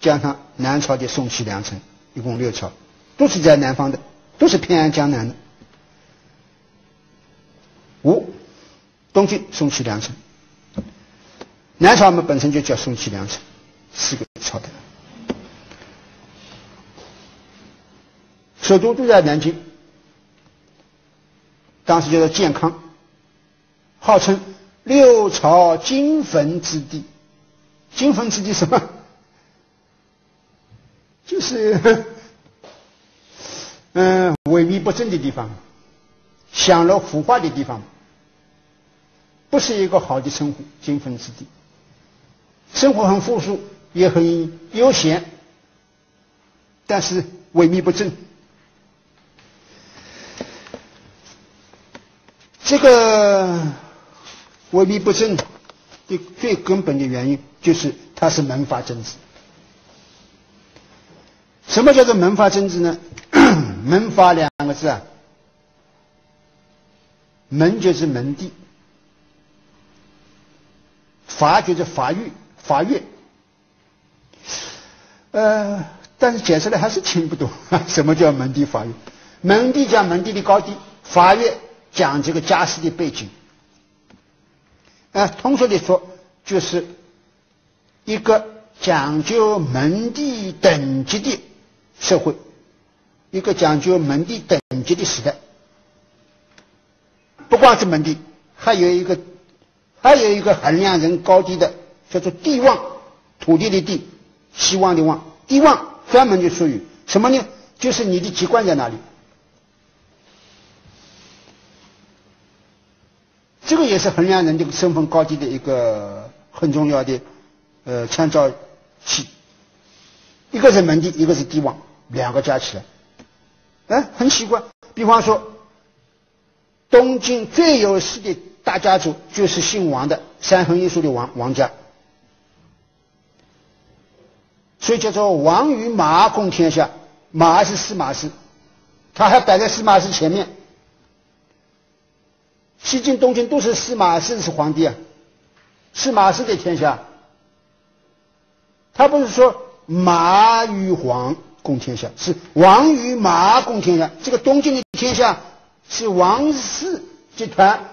加上南朝的宋齐梁陈，一共六朝。都是在南方的，都是偏安江南的。吴、东晋、宋齐梁陈，南朝我们本身就叫宋齐梁陈，四个朝代，首都都在南京，当时叫做建康，号称六朝金坟之地。金坟之地什么？<laughs> 就是。嗯，<laughs> 萎靡不振的地方，享乐腐化的地方，不是一个好的称呼。金坟之地，生活很富庶，也很悠闲，但是萎靡不振。这个萎靡不振的最根本的原因，就是它是门阀政治。什么叫做门阀政治呢？<clears throat> 门阀两个字啊，门就是门第，阀就是阀狱，阀院。呃，但是解释的还是听不懂，<laughs> 什么叫门第阀院？门第讲门第的高低，阀院讲这个家世的背景。啊，通俗的说，就是一个讲究门第等级的社会。一个讲究门第等级的时代，不光是门第，还有一个，还有一个衡量人高低的，叫做地望，土地的地，希望的望，地望专门就属于什么呢？就是你的籍贯在哪里。这个也是衡量人这个身份高低的一个很重要的呃参照器。一个是门第，一个是地望，两个加起来。哎，很奇怪。比方说，东晋最有势的大家族就是姓王的三横一竖的王王家，所以叫做王与马共天下。马是司马氏，他还摆在司马氏前面。西晋、东晋都是司马氏是皇帝啊，司马氏的天下。他不是说马与黄。共天下是王与马共天下，这个东晋的天下是王氏集团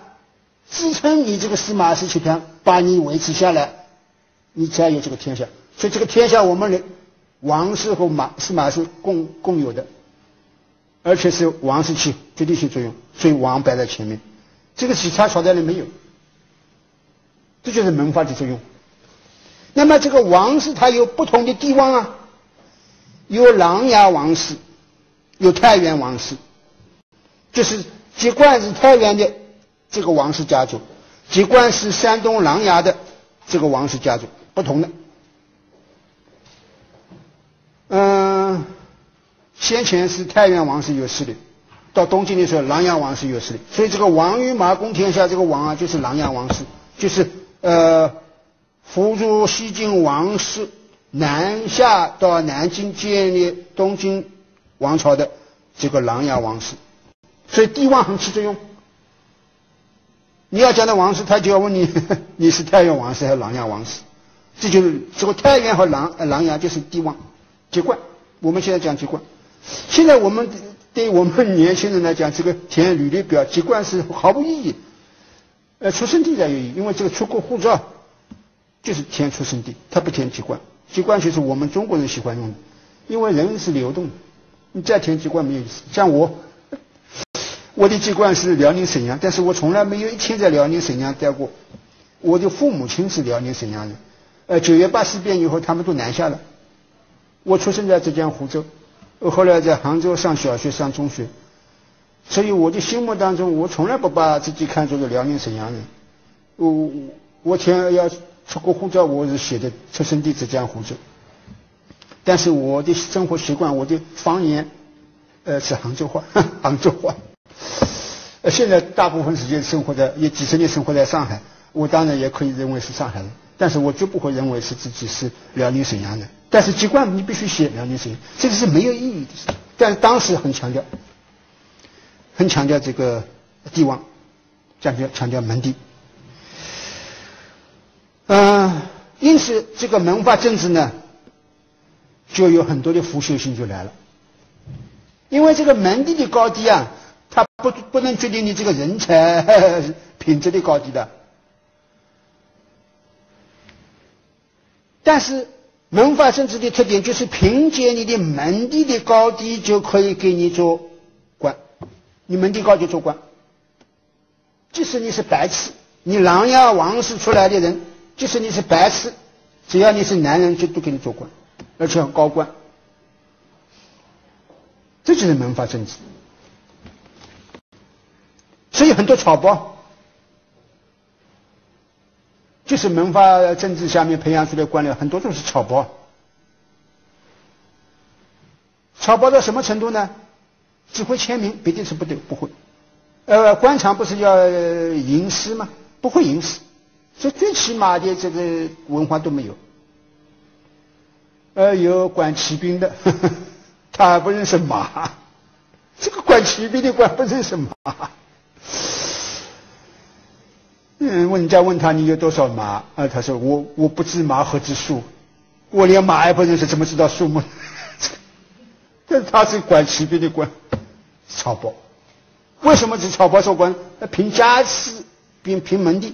支撑你这个司马氏集团，把你维持下来，你才有这个天下。所以这个天下我们人王氏和马司马氏共共有的，而且是王氏起决定性作用，所以王摆在前面，这个其他朝代里没有，这就是门阀的作用。那么这个王氏它有不同的地方啊。有琅琊王氏，有太原王氏，就是籍贯是太原的这个王氏家族，籍贯是山东琅琊的这个王氏家族，不同的。嗯，先前是太原王氏有势力，到东晋的时候，琅琊王氏有势力，所以这个王与马共天下，这个王啊，就是琅琊王氏，就是呃，辅助西晋王室。南下到南京建立东京王朝的这个琅琊王氏，所以帝王很起作用。你要讲的王氏，他就要问你 <laughs> 你是太原王氏还是琅琊王氏？这就是这个太原和琅琅琊就是帝王籍贯。我们现在讲籍贯，现在我们对我们年轻人来讲，这个填履历表籍贯是毫无意义。呃，出生地才有意义，因为这个出国护照就是填出生地，他不填籍贯。籍贯就是我们中国人喜欢用的，因为人是流动的，你再填籍贯没有意思。像我，我的籍贯是辽宁沈阳，但是我从来没有一天在辽宁沈阳待过。我的父母亲是辽宁沈阳人，呃，九月八事变以后他们都南下了。我出生在浙江湖州，我后来在杭州上小学、上中学，所以我的心目当中，我从来不把自己看作是辽宁沈阳人。我我我，前要。出国护照我是写的出生地浙江湖州，但是我的生活习惯，我的方言，呃是杭州话，<laughs> 杭州话。呃，现在大部分时间生活在，也几十年生活在上海，我当然也可以认为是上海人，但是我绝不会认为是自己是辽宁沈阳人。但是籍贯你必须写辽宁沈阳，这个是没有意义的事。但是当时很强调，很强调这个帝王，强调强调门第。嗯，因此这个门阀政治呢，就有很多的腐朽性就来了。因为这个门第的高低啊，它不不能决定你这个人才 <laughs> 品质的高低的。但是门阀政治的特点就是凭借你的门第的高低就可以给你做官，你门第高就做官。即使你是白痴，你琅琊王氏出来的人。即使你是白痴，只要你是男人，就都给你做官，而且很高官。这就是门阀政治。所以很多草包，就是门阀政治下面培养出来的官僚，很多都是草包。草包到什么程度呢？只会签名，别的是不对，不会。呃，官场不是要吟诗吗？不会吟诗，这最起码的这个文化都没有。呃，有管骑兵的，<laughs> 他不认识马。这个管骑兵的管不认识马。嗯，问人家问他你有多少马？啊，他说我我不知马何知数，我连马也不认识，怎么知道数目？<laughs> 这他是管骑兵的官，草包。为什么是草包做官？凭家世，凭凭门第，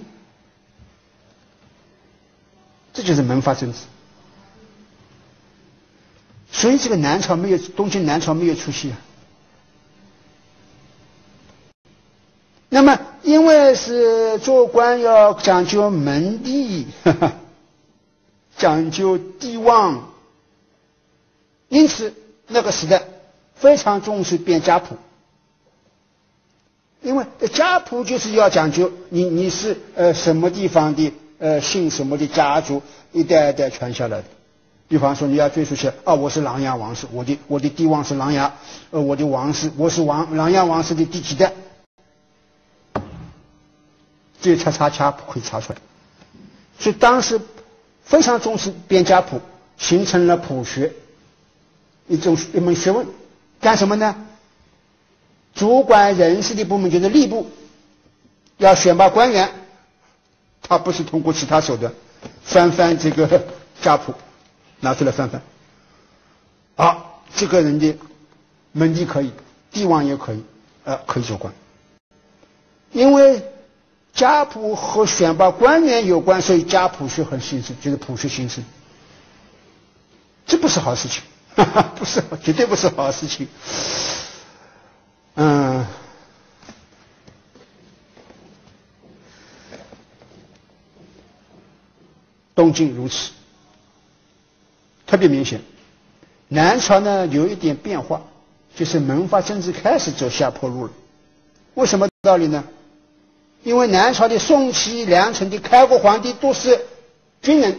这就是门阀政治。所以这个南朝没有东晋南朝没有出息啊。那么，因为是做官要讲究门第，<laughs> 讲究地望，因此那个时代非常重视编家谱。因为家谱就是要讲究你你是呃什么地方的呃姓什么的家族一代一代传下来的。比方说你要追溯起来啊，我是琅琊王氏，我的我的帝王是琅琊，呃我的王氏我是王琅琊王氏的第几代。这查查家谱可以查出来，所以当时非常重视编家谱，形成了谱学一种一门学问。干什么呢？主管人事的部门就是吏部，要选拔官员，他不是通过其他手段，翻翻这个家谱，拿出来翻翻。啊，这个人的门第可以，帝王也可以，呃，可以做官，因为。家谱和选拔官员有关，所以家谱学很兴盛，就是谱学兴盛。这不是好事情，<laughs> 不是，绝对不是好事情。嗯，东晋如此，特别明显。南朝呢有一点变化，就是门阀政治开始走下坡路了。为什么道理呢？因为南朝的宋齐梁陈的开国皇帝都是军人，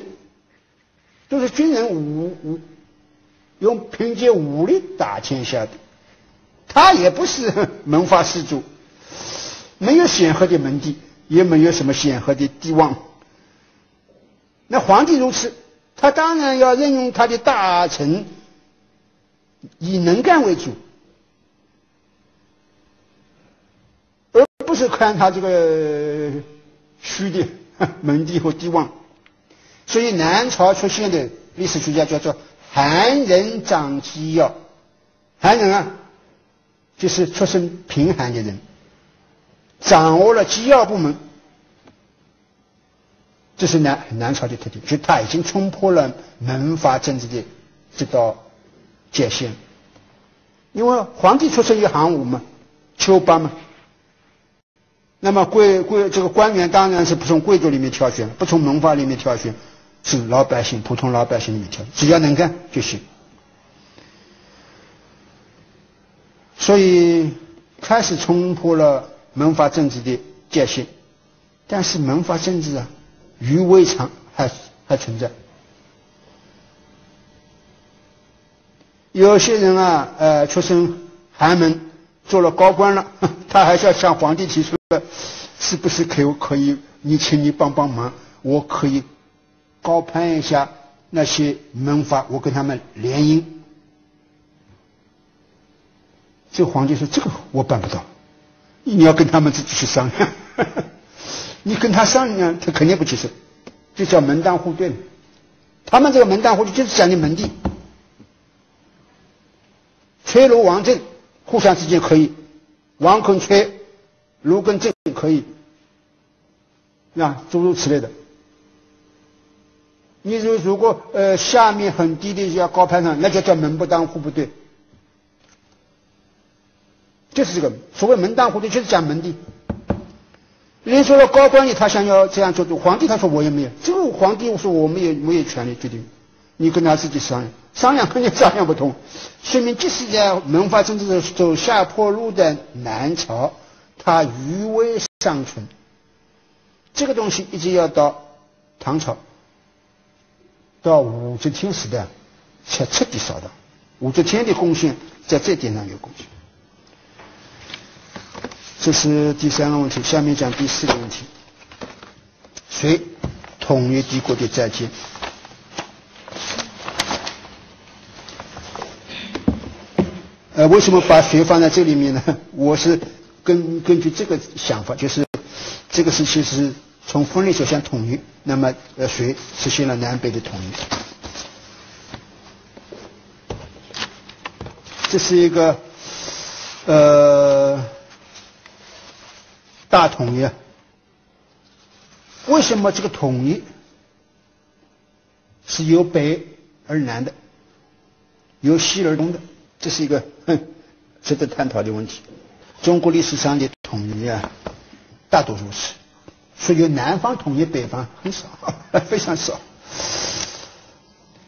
都是军人武武，用凭借武力打天下的，他也不是 <laughs> 门阀士族，没有显赫的门第，也没有什么显赫的帝王。那皇帝如此，他当然要任用他的大臣，以能干为主。是看他这个虚的 <laughs> 门第和帝王，所以南朝出现的历史学家叫做韩人掌机要，韩人啊，就是出身贫寒的人，掌握了机要部门，这是南南朝的特点，就他已经冲破了门阀政治的这道界限，因为皇帝出身于行伍嘛，丘邦嘛。那么贵贵这个官员当然是不从贵族里面挑选，不从门阀里面挑选，是老百姓普通老百姓里面挑，只要能干就行。所以开始冲破了门阀政治的界限，但是门阀政治啊，余味长还还存在。有些人啊，呃，出身寒门，做了高官了，<laughs> 他还是要向皇帝提出的。是不是可以可以？你请你帮帮忙，我可以高攀一下那些门阀，我跟他们联姻。这皇帝说：“这个我办不到，你要跟他们自己去商量。<laughs> 你跟他商量，他肯定不接受，就叫门当户对。他们这个门当户对就是讲的门第，崔卢王郑互相之间可以，王跟崔。”卢跟正可以，啊，诸如此类的。你如如果呃下面很低的要高攀上，那就叫门不当户不对，就是这个所谓门当户对，就是讲门第。人说了高官也，他想要这样做，皇帝他说我也没有，这个皇帝我说我没有没有权利决定，你跟他自己商量，商量肯定商量不通，说明即使在文化政治走下坡路的南朝。它余威尚存，这个东西一直要到唐朝到武则天时代才彻底扫荡。武则天的贡献在这点上有贡献。这是第三个问题，下面讲第四个问题：谁统一帝国的再建。呃，为什么把水放在这里面呢？<laughs> 我是根根据这个想法，就是这个时期是从分裂走向统一，那么呃，水实现了南北的统一。这是一个呃大统一啊。为什么这个统一是由北而南的，由西而东的？这是一个 <laughs> 值得探讨的问题。中国历史上的统一啊，大多如此，说由南方统一北方很少，非常少。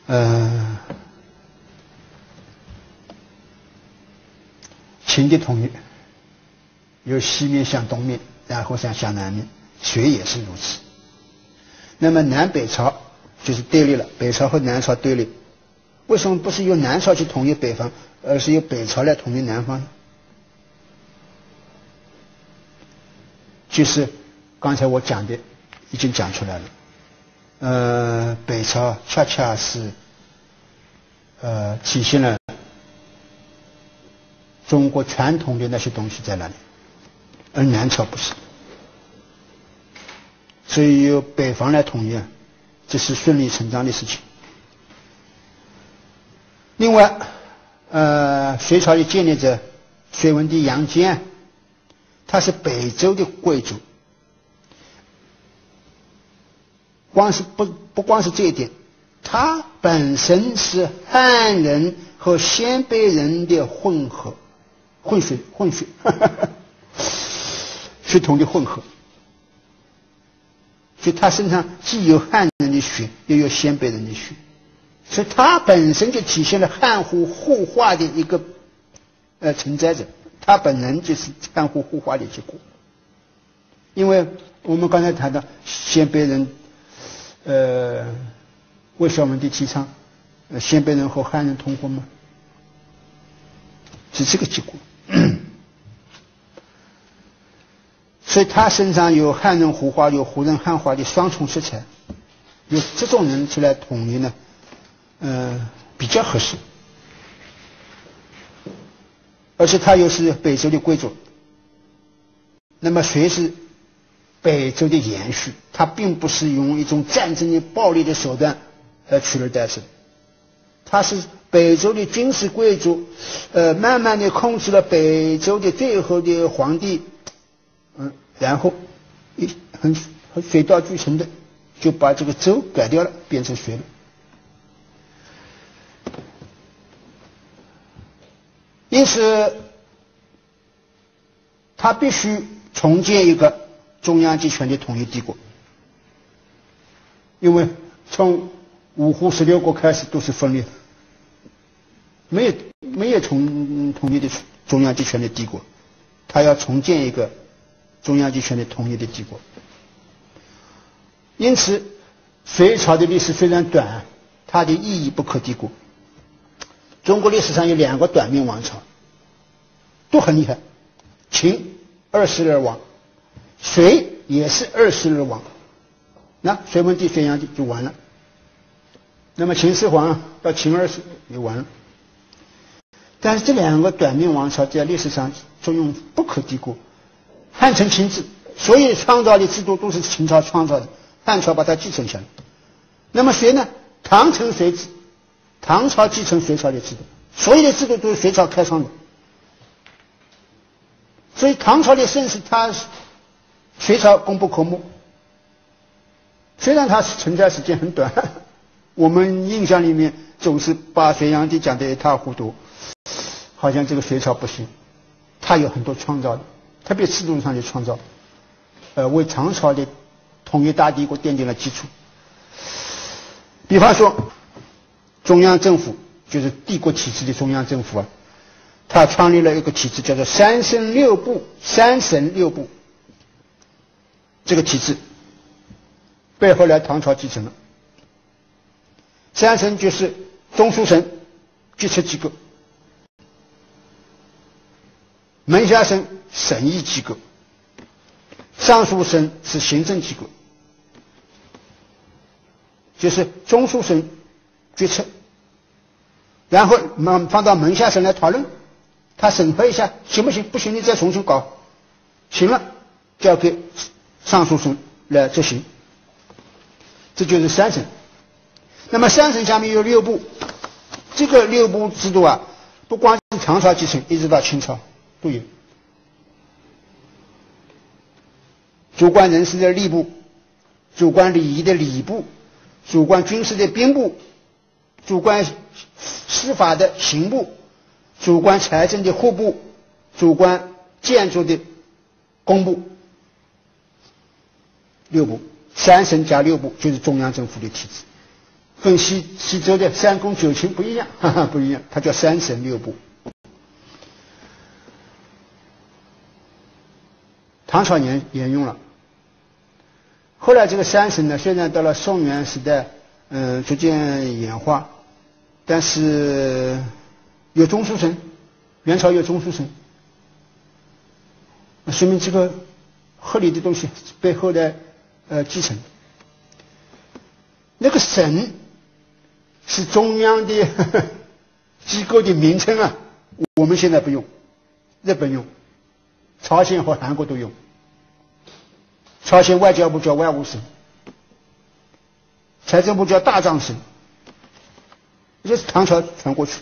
呃。秦的统一由西面向东面，然后向向南面，隋也是如此。那么南北朝就是对立了，北朝和南朝对立，为什么不是由南朝去统一北方，而是由北朝来统一南方？就是刚才我讲的已经讲出来了，呃，北朝恰恰是呃体现了。中国传统的那些东西在那里，而南朝不是，所以由北方来统一，这是顺理成章的事情。另外，呃，隋朝的建立者隋文帝杨坚，他是北周的贵族，光是不不光是这一点，他本身是汉人和鲜卑人的混合。混血，混血，<laughs> 血统的混合，所以他身上既有汉人的血，又有鲜卑人的血，所以他本身就体现了汉胡互化的一个呃存在者，他本人就是汉胡互化的结果。因为我们刚才谈到鲜卑人，呃，为小文帝提倡呃鲜卑人和汉人通婚吗？是这个结果。<clears throat> 所以他身上有汉人胡化、有胡人汉化的双重色彩，有这种人出来统一呢，嗯，比较合适。而且他又是北周的贵族，那么谁是北周的延续？他并不是用一种战争的暴力的手段来取而代之，他是。北周的军事贵族，呃，慢慢的控制了北周的最后的皇帝，嗯，然后一很很水到渠成的就把这个周改掉了，变成隋了。因此，他必须重建一个中央集权的统一帝国，因为从五胡十六国开始都是分裂。没有没有从统一的中央集权的帝国，他要重建一个中央集权的统一的帝国。因此，隋朝的历史虽然短，它的意义不可低估。中国历史上有两个短命王朝，都很厉害。秦二十而亡，隋也是二十而亡。那隋文帝、隋炀帝就完了。那么秦始皇到秦二世也完了。但是这两个短命王朝在历史上作用不可低估。汉承秦制，所有创造的制度都是秦朝创造的，汉朝把它继承下来。那么隋呢？唐承隋制，唐朝继承隋朝的制度，所有的制度都是隋朝开创的。所以唐朝的盛世，它隋朝功不可没。虽然它存在时间很短，<laughs> 我们印象里面总是把隋炀帝讲得一塌糊涂。好像这个隋朝不行，他有很多创造的，特别制度上的创造，呃，为唐朝的统一大帝国奠定了基础。比方说，中央政府就是帝国体制的中央政府啊，他创立了一个体制，叫做三省六部，三省六部。这个体制被后来唐朝继承了。三省就是中书省决策机构，门下省审议机构，尚书省是行政机构，就是中书省决策，然后放放到门下省来讨论，他审核一下行不行？不行，你再重新搞。行了，交给尚书省来执行。这就是三省。那么三省下面有六部，这个六部制度啊，不光是唐朝继承，一直到清朝都有。主管人事的吏部，主管礼仪的礼部，主管军事的兵部，主管司法的刑部，主管财政的户部，主管建筑的。工部六部，三省加六部就是中央政府的体制，跟西西周的三公九卿不一样，哈哈，不一样，它叫三省六部。唐朝沿沿用了，后来这个三省呢，虽然到了宋元时代，嗯，逐渐演化，但是有中书省，元朝有中书省。说明这个合理的东西被后来呃继承。那个省是中央的 <laughs> 机构的名称啊，我们现在不用，日本用，朝鲜和韩国都用。朝鲜外交部叫外务省，财政部叫大藏省，这是唐朝传过去，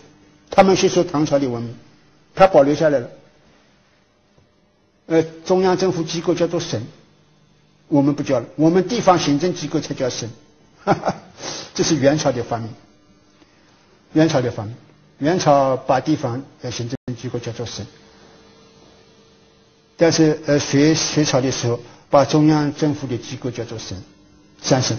他们吸收唐朝的文明，他保留下来了。呃，中央政府机构叫做省，我们不叫了，我们地方行政机构才叫省，哈 <laughs> 哈这是元朝的发明。元朝的发明，元朝把地方的行政机构叫做省，但是呃，隋隋朝的时候把中央政府的机构叫做省，三省。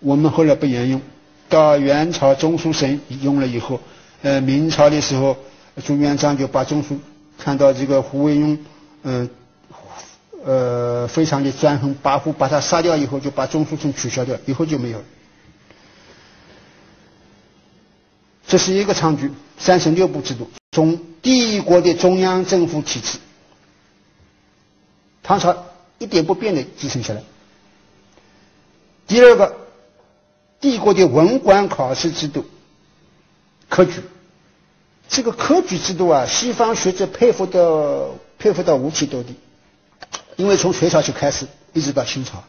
我们后来不沿用，到元朝中书省用了以后，呃，明朝的时候朱元璋就把中书。看到这个胡惟庸，嗯，呃，非常的专横跋扈，把他杀掉以后，就把中书省取消掉，以后就没有了。这是一个昌局，三省六部制度，从帝国的中央政府体制，唐朝一点不变的继承下来。第二个，帝国的文官考试制度，科举。这个科举制度啊，西方学者佩服的佩服到五体投地，因为从隋朝就开始，一直到清朝，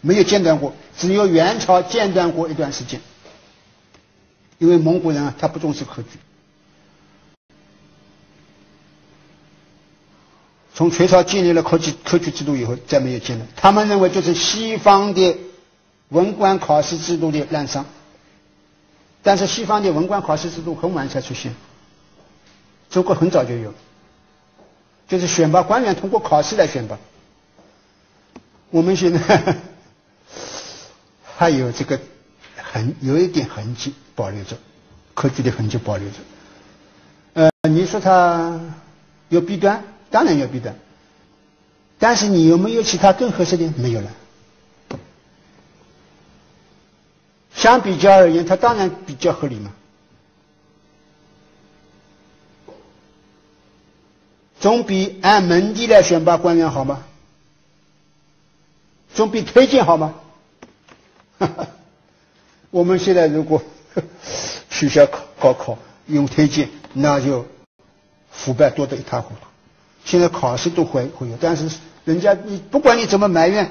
没有间断过，只有元朝间断过一段时间，因为蒙古人啊，他不重视科举，从隋朝建立了科举科举制度以后，再没有间断。他们认为就是西方的文官考试制度的滥觞。但是西方的文官考试制度很晚才出现，中国很早就有，就是选拔官员通过考试来选拔。我们现在 <laughs> 还有这个痕，有一点痕迹保留着，科举的痕迹保留着。呃，你说它有弊端，当然有弊端，但是你有没有其他更合适的？没有了。相比较而言，它当然比较合理嘛。总比按门第来选拔官员好吗？总比推荐好吗？<laughs> 我们现在如果取消考高考用推荐，那就腐败多得一塌糊涂。现在考试都会会有，但是人家你不管你怎么埋怨，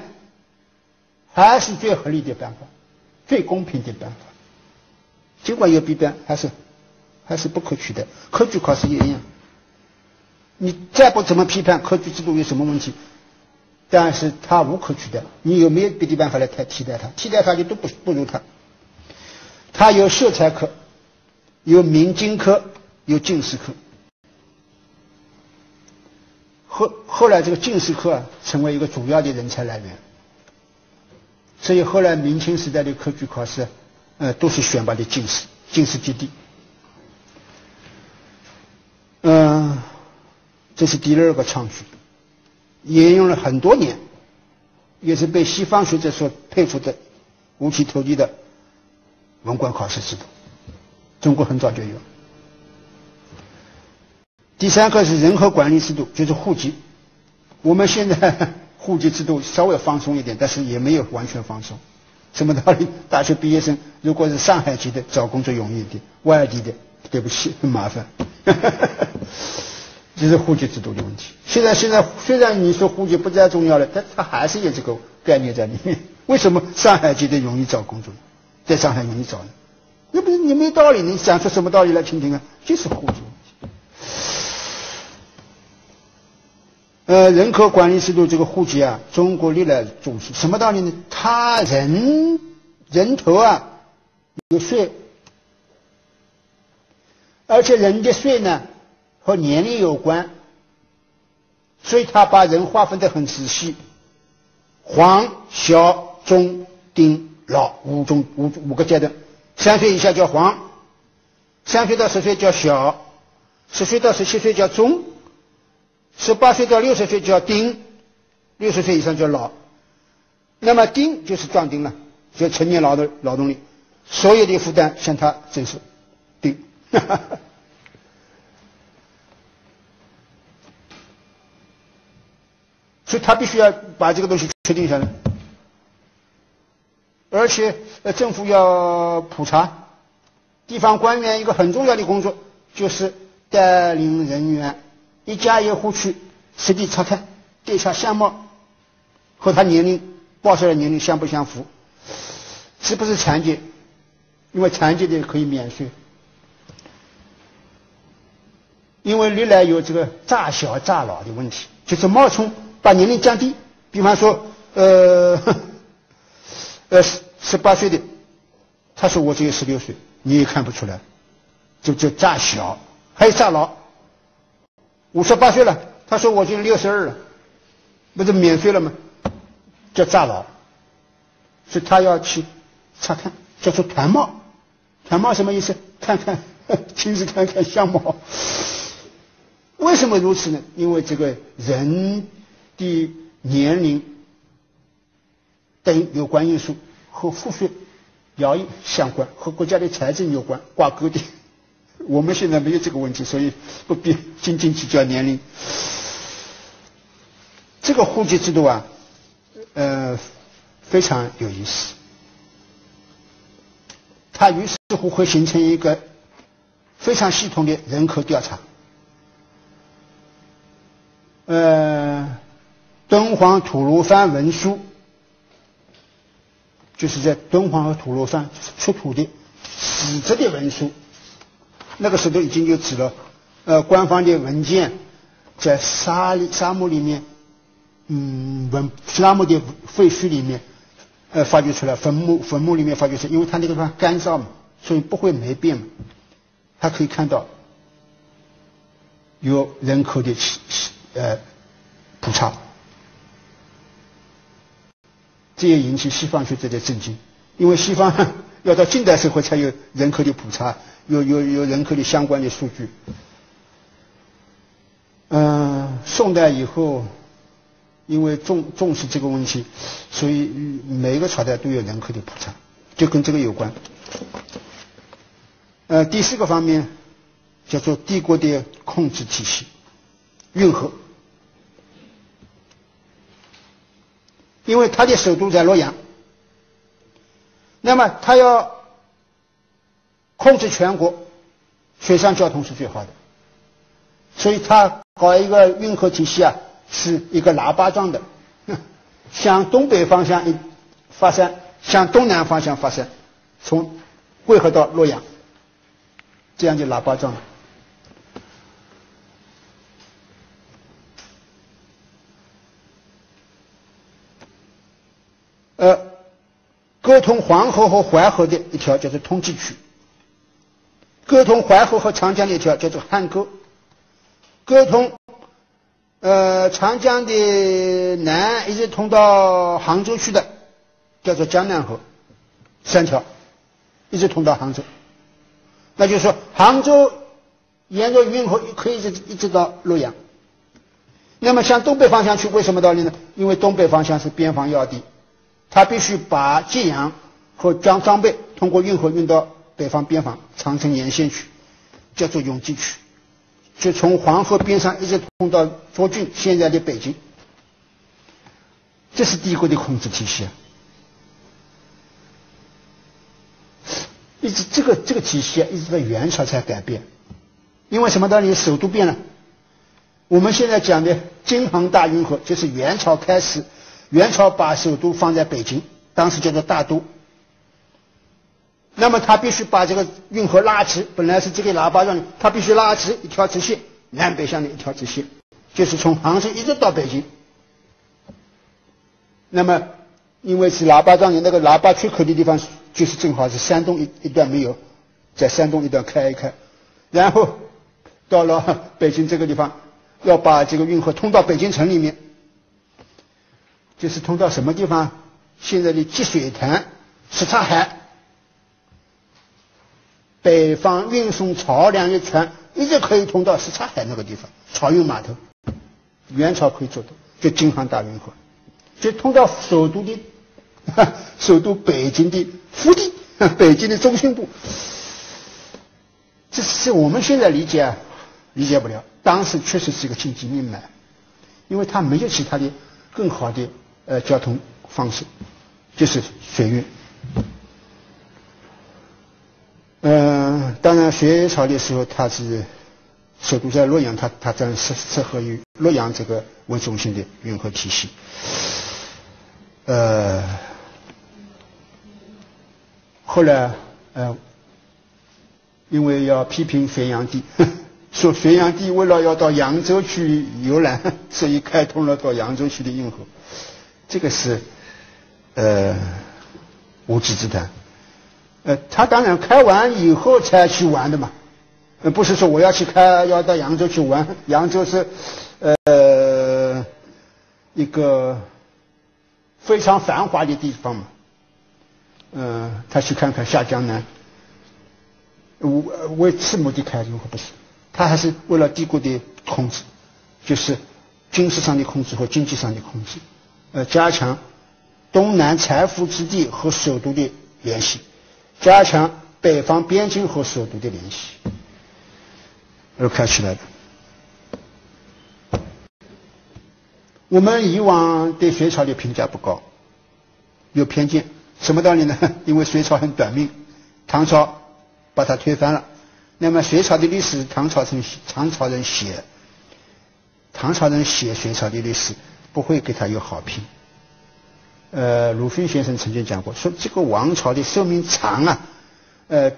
还是最合理的办法。最公平的办法，尽管有弊端，还是还是不可取的。科举考试也一样，你再不怎么批判科举制度有什么问题，但是它无可取代。你有没有别的办法来替替代它？替代它就都不不如它。它有秀才科，有明经科，有进士科。后后来这个进士科啊，成为一个主要的人才来源。所以后来明清时代的科举考试，呃，都是选拔的进士，进士及第。嗯，这是第二个创举，沿用了很多年，也是被西方学者所佩服的五体投地的文官考试制度。中国很早就有。第三个是人口管理制度，就是户籍。我们现在户籍制度稍微放松一点，但是也没有完全放松。什么道理？大学毕业生如果是上海籍的，找工作容易一点；外地的，对不起，很麻烦。<laughs> 这是户籍制度的问题。现在现在虽然你说户籍不再重要了，但它还是有这个概念在里面。为什么上海籍的容易找工作，在上海容易找呢？那不是你没道理，你讲出什么道理来听听啊？就是户籍问题。呃，人口管理制度这个户籍啊，中国历来重视。什么道理呢？他人人头啊有税，而且人的税呢。和年龄有关，所以他把人划分的很仔细，黄、小、中、丁、老五种五五个阶段。三岁以下叫黄，三岁到十岁叫小，十岁到十七岁叫中，十八岁到六十岁叫丁，六十岁以上叫老。那么丁就是壮丁了，就成年劳动劳动力，所有的负担向他征收，丁。<laughs> 所以他必须要把这个东西确定下来，而且呃，政府要普查，地方官员一个很重要的工作就是带领人员一家一户去实地查看，调查相貌和他年龄报出来年龄相不相符，是不是残疾？因为残疾的可以免税，因为历来有这个诈小诈老的问题，就是冒充。把年龄降低，比方说，呃，<laughs> 呃，十十八岁的，他说我只有十六岁，你也看不出来，就叫诈小；还有诈老，五十八岁了，他说我已经六十二了，不是免费了吗？叫炸老，所以他要去查看，叫做团貌。团貌什么意思？看看，<laughs> 亲自看看相貌。为什么如此呢？因为这个人。的年龄等有关因素和赋税徭役相关，和国家的财政有关挂钩的。我们现在没有这个问题，所以不必斤斤计较年龄。这个户籍制度啊，呃，非常有意思。它于是乎会形成一个非常系统的人口调查，呃。敦煌吐鲁番文书，就是在敦煌和吐鲁番出土的死者的文书，那个时候已经有指了。呃，官方的文件在沙沙漠里面，嗯，文沙漠的废墟里面，呃，发掘出来，坟墓坟墓里面发掘出来，因为它那个地方干燥嘛，所以不会霉变嘛，他可以看到有人口的呃普查。这也引起西方学者的震惊，因为西方要到近代社会才有人口的普查，有有有人口的相关的数据。嗯，宋代以后，因为重重视这个问题，所以每一个朝代都有人口的普查，就跟这个有关。呃，第四个方面叫做帝国的控制体系，运河。因为他的首都在洛阳，那么他要控制全国，水上交通是最好的，所以他搞一个运河体系啊，是一个喇叭状的，<laughs> 向东北方向一发散，向东南方向发散，从汇合到洛阳，这样的喇叭状了。呃，沟通黄河和淮河的一条叫做通济渠，沟通淮河和长江的一条叫做汉沟，沟通呃长江的南一直通到杭州去的叫做江南河，三条一直通到杭州，那就是说杭州沿着运河可以一直一直到洛阳，那么向东北方向去，为什么道理呢？因为东北方向是边防要地，他必须把济阳和将装备通过运河运到北方边防长城沿线去，叫做永济区，就从黄河边上一直通到涿郡，现在的北京。这是帝国的控制体系啊！一直这个这个体系啊，一直到元朝才改变，因为什么道理？首都变了。我们现在讲的京杭大运河，就是元朝开始，元朝把首都放在北京，当时叫做大都。那么他必须把这个运河拉直，本来是这个喇叭状，他必须拉直一条直线，南北向的一条直线，就是从杭州一直到北京。那么因为是喇叭状的，那个喇叭缺口的地方，就是正好是山东一一段没有，在山东一段开一开，然后到了北京这个地方。要把这个运河通到北京城里面，就是通到什么地方？现在的积水潭、什刹海，北方运送漕粮的船一直可以通到什刹海那个地方，漕运码头，元朝可以做到，就京杭大运河，就通到首都的 <laughs> 首都北京的腹地，北京的中心部，这是我们现在理解啊，理解不了。当时确实是一个经济命脉，因为它没有其他的更好的呃交通方式，就是水运。隋朝的时候，它是首都在洛阳，它它正适适合于洛阳这个为中心的运河体系。呃，后来呃，因为要批评隋炀帝。<laughs> 说隋炀帝为了要到扬州去游览，<laughs> 所以开通了到扬州去的运河。这个是呃无稽之谈。呃，他当然开完以后才去玩的嘛，呃，不是说我要去开要到扬州去玩。扬州是呃一个非常繁华的地方嘛。嗯，他去看看下江南，为为此目的开运河不是？他还是为了帝国的控制，就是军事上的控制和经济上的控制，呃，加强东南财富之地和首都的联系，加强北方边境和首都的联系，而开起来的。我们以往对隋朝的评价不高，有偏见，什么道理呢？<laughs> 因为隋朝很短命，唐朝把它推翻了。那么隋朝的历史，唐朝人唐朝人写，唐朝人写隋朝的历史，不会给他有好评。呃，鲁迅先生曾经讲过，说这个王朝的寿命长啊，呃，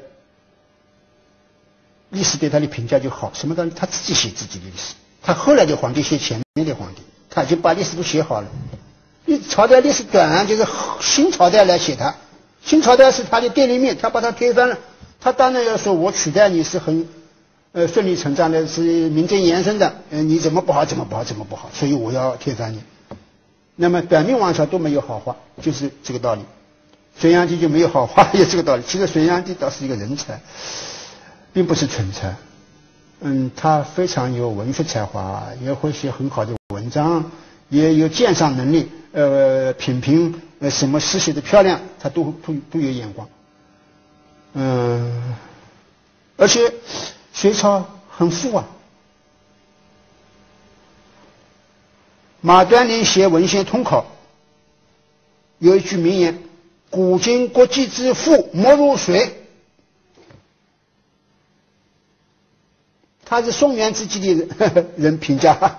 历史对他的评价就好。什么道理？他自己写自己的历史，他后来的皇帝写前面的皇帝，他就把历史都写好了。你朝代历史短，就是新朝代来写他，新朝代是他的对立面，他把他推翻了。他当然要说，我取代你是很，呃，顺理成章的，是名正言顺的。嗯，你怎么不好，怎么不好，怎么不好，所以我要推翻你。那么短命王朝都没有好话，就是这个道理。隋炀帝就没有好话，<laughs> 也这个道理。其实隋炀帝倒是一个人才，并不是蠢才。嗯，他非常有文学才华，也会写很好的文章，也有鉴赏能力。呃，品评呃什么诗写的漂亮，他都都都有眼光。嗯，而且隋朝很富啊。马端林写文献通考，有一句名言：“古今国际之富，莫如水。”他是宋元之际的人 <laughs> 人评价。<laughs>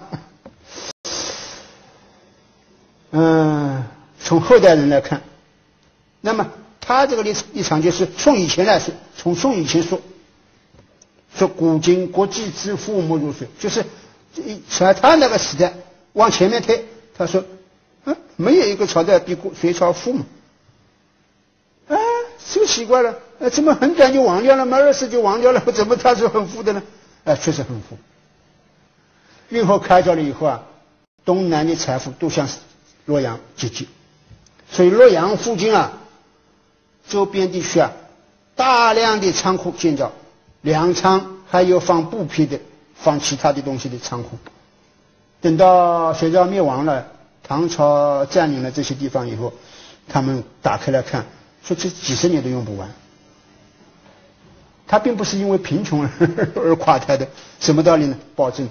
嗯，从后代人来看，那么。他这个立立场就是宋以前来说，从宋以前说，说古今国际之富莫如水，就是从他那个时代往前面推，他说，嗯，没有一个朝代比过隋朝富嘛。啊，这个奇怪了，呃，怎么很短就亡掉了？马二世就亡掉了？<laughs> 怎么他是很富的呢？啊，确实很富。运河开凿了以后啊，东南的财富都向洛阳集结，所以洛阳附近啊。周边地区啊，大量的仓库建造，粮仓还有放布匹的、放其他的东西的仓库，等到隋朝灭亡了，唐朝占领了这些地方以后，他们打开来看，说这几十年都用不完。他并不是因为贫穷而 <laughs> 而垮台的，什么道理呢？暴政。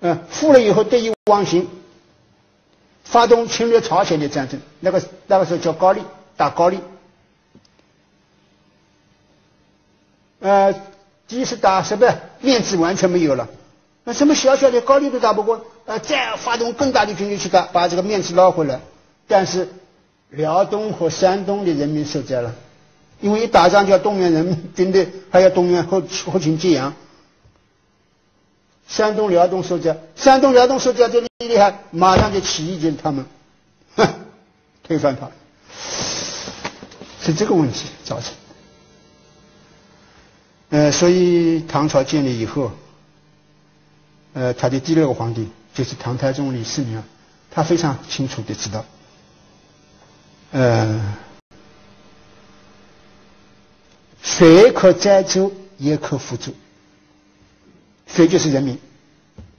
嗯，富了以后得意忘形，发动侵略朝鲜的战争，那个那个时候叫高丽，打高丽。呃，第一次打什么面子完全没有了，那什么小小的高丽都打不过，呃，再发动更大的军队去打，把这个面子捞回来。但是辽东和山东的人民受灾了，因为一打仗就要动员人民军队，还要动员后后勤接养。山东、辽东受灾，山东、辽东受灾就厉厉害，马上就起义，就是他们，哼，推翻他，是这个问题造成。呃，所以唐朝建立以后，呃，他的第六个皇帝就是唐太宗李世民，他非常清楚的知道，呃，水可载舟，也可覆舟，水就是人民。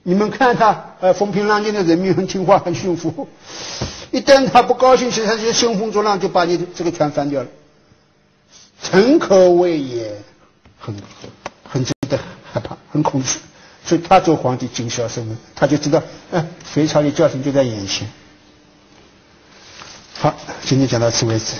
你们看他，呃，风平浪静的人民很听话，很驯服。一旦他不高兴起来，他就兴风作浪，就把你这个船翻掉了。臣可畏也。很很值得害怕，很恐惧，所以他做皇帝谨小慎微，他就知道，哎，隋朝的教训就在眼前。好，今天讲到此为止。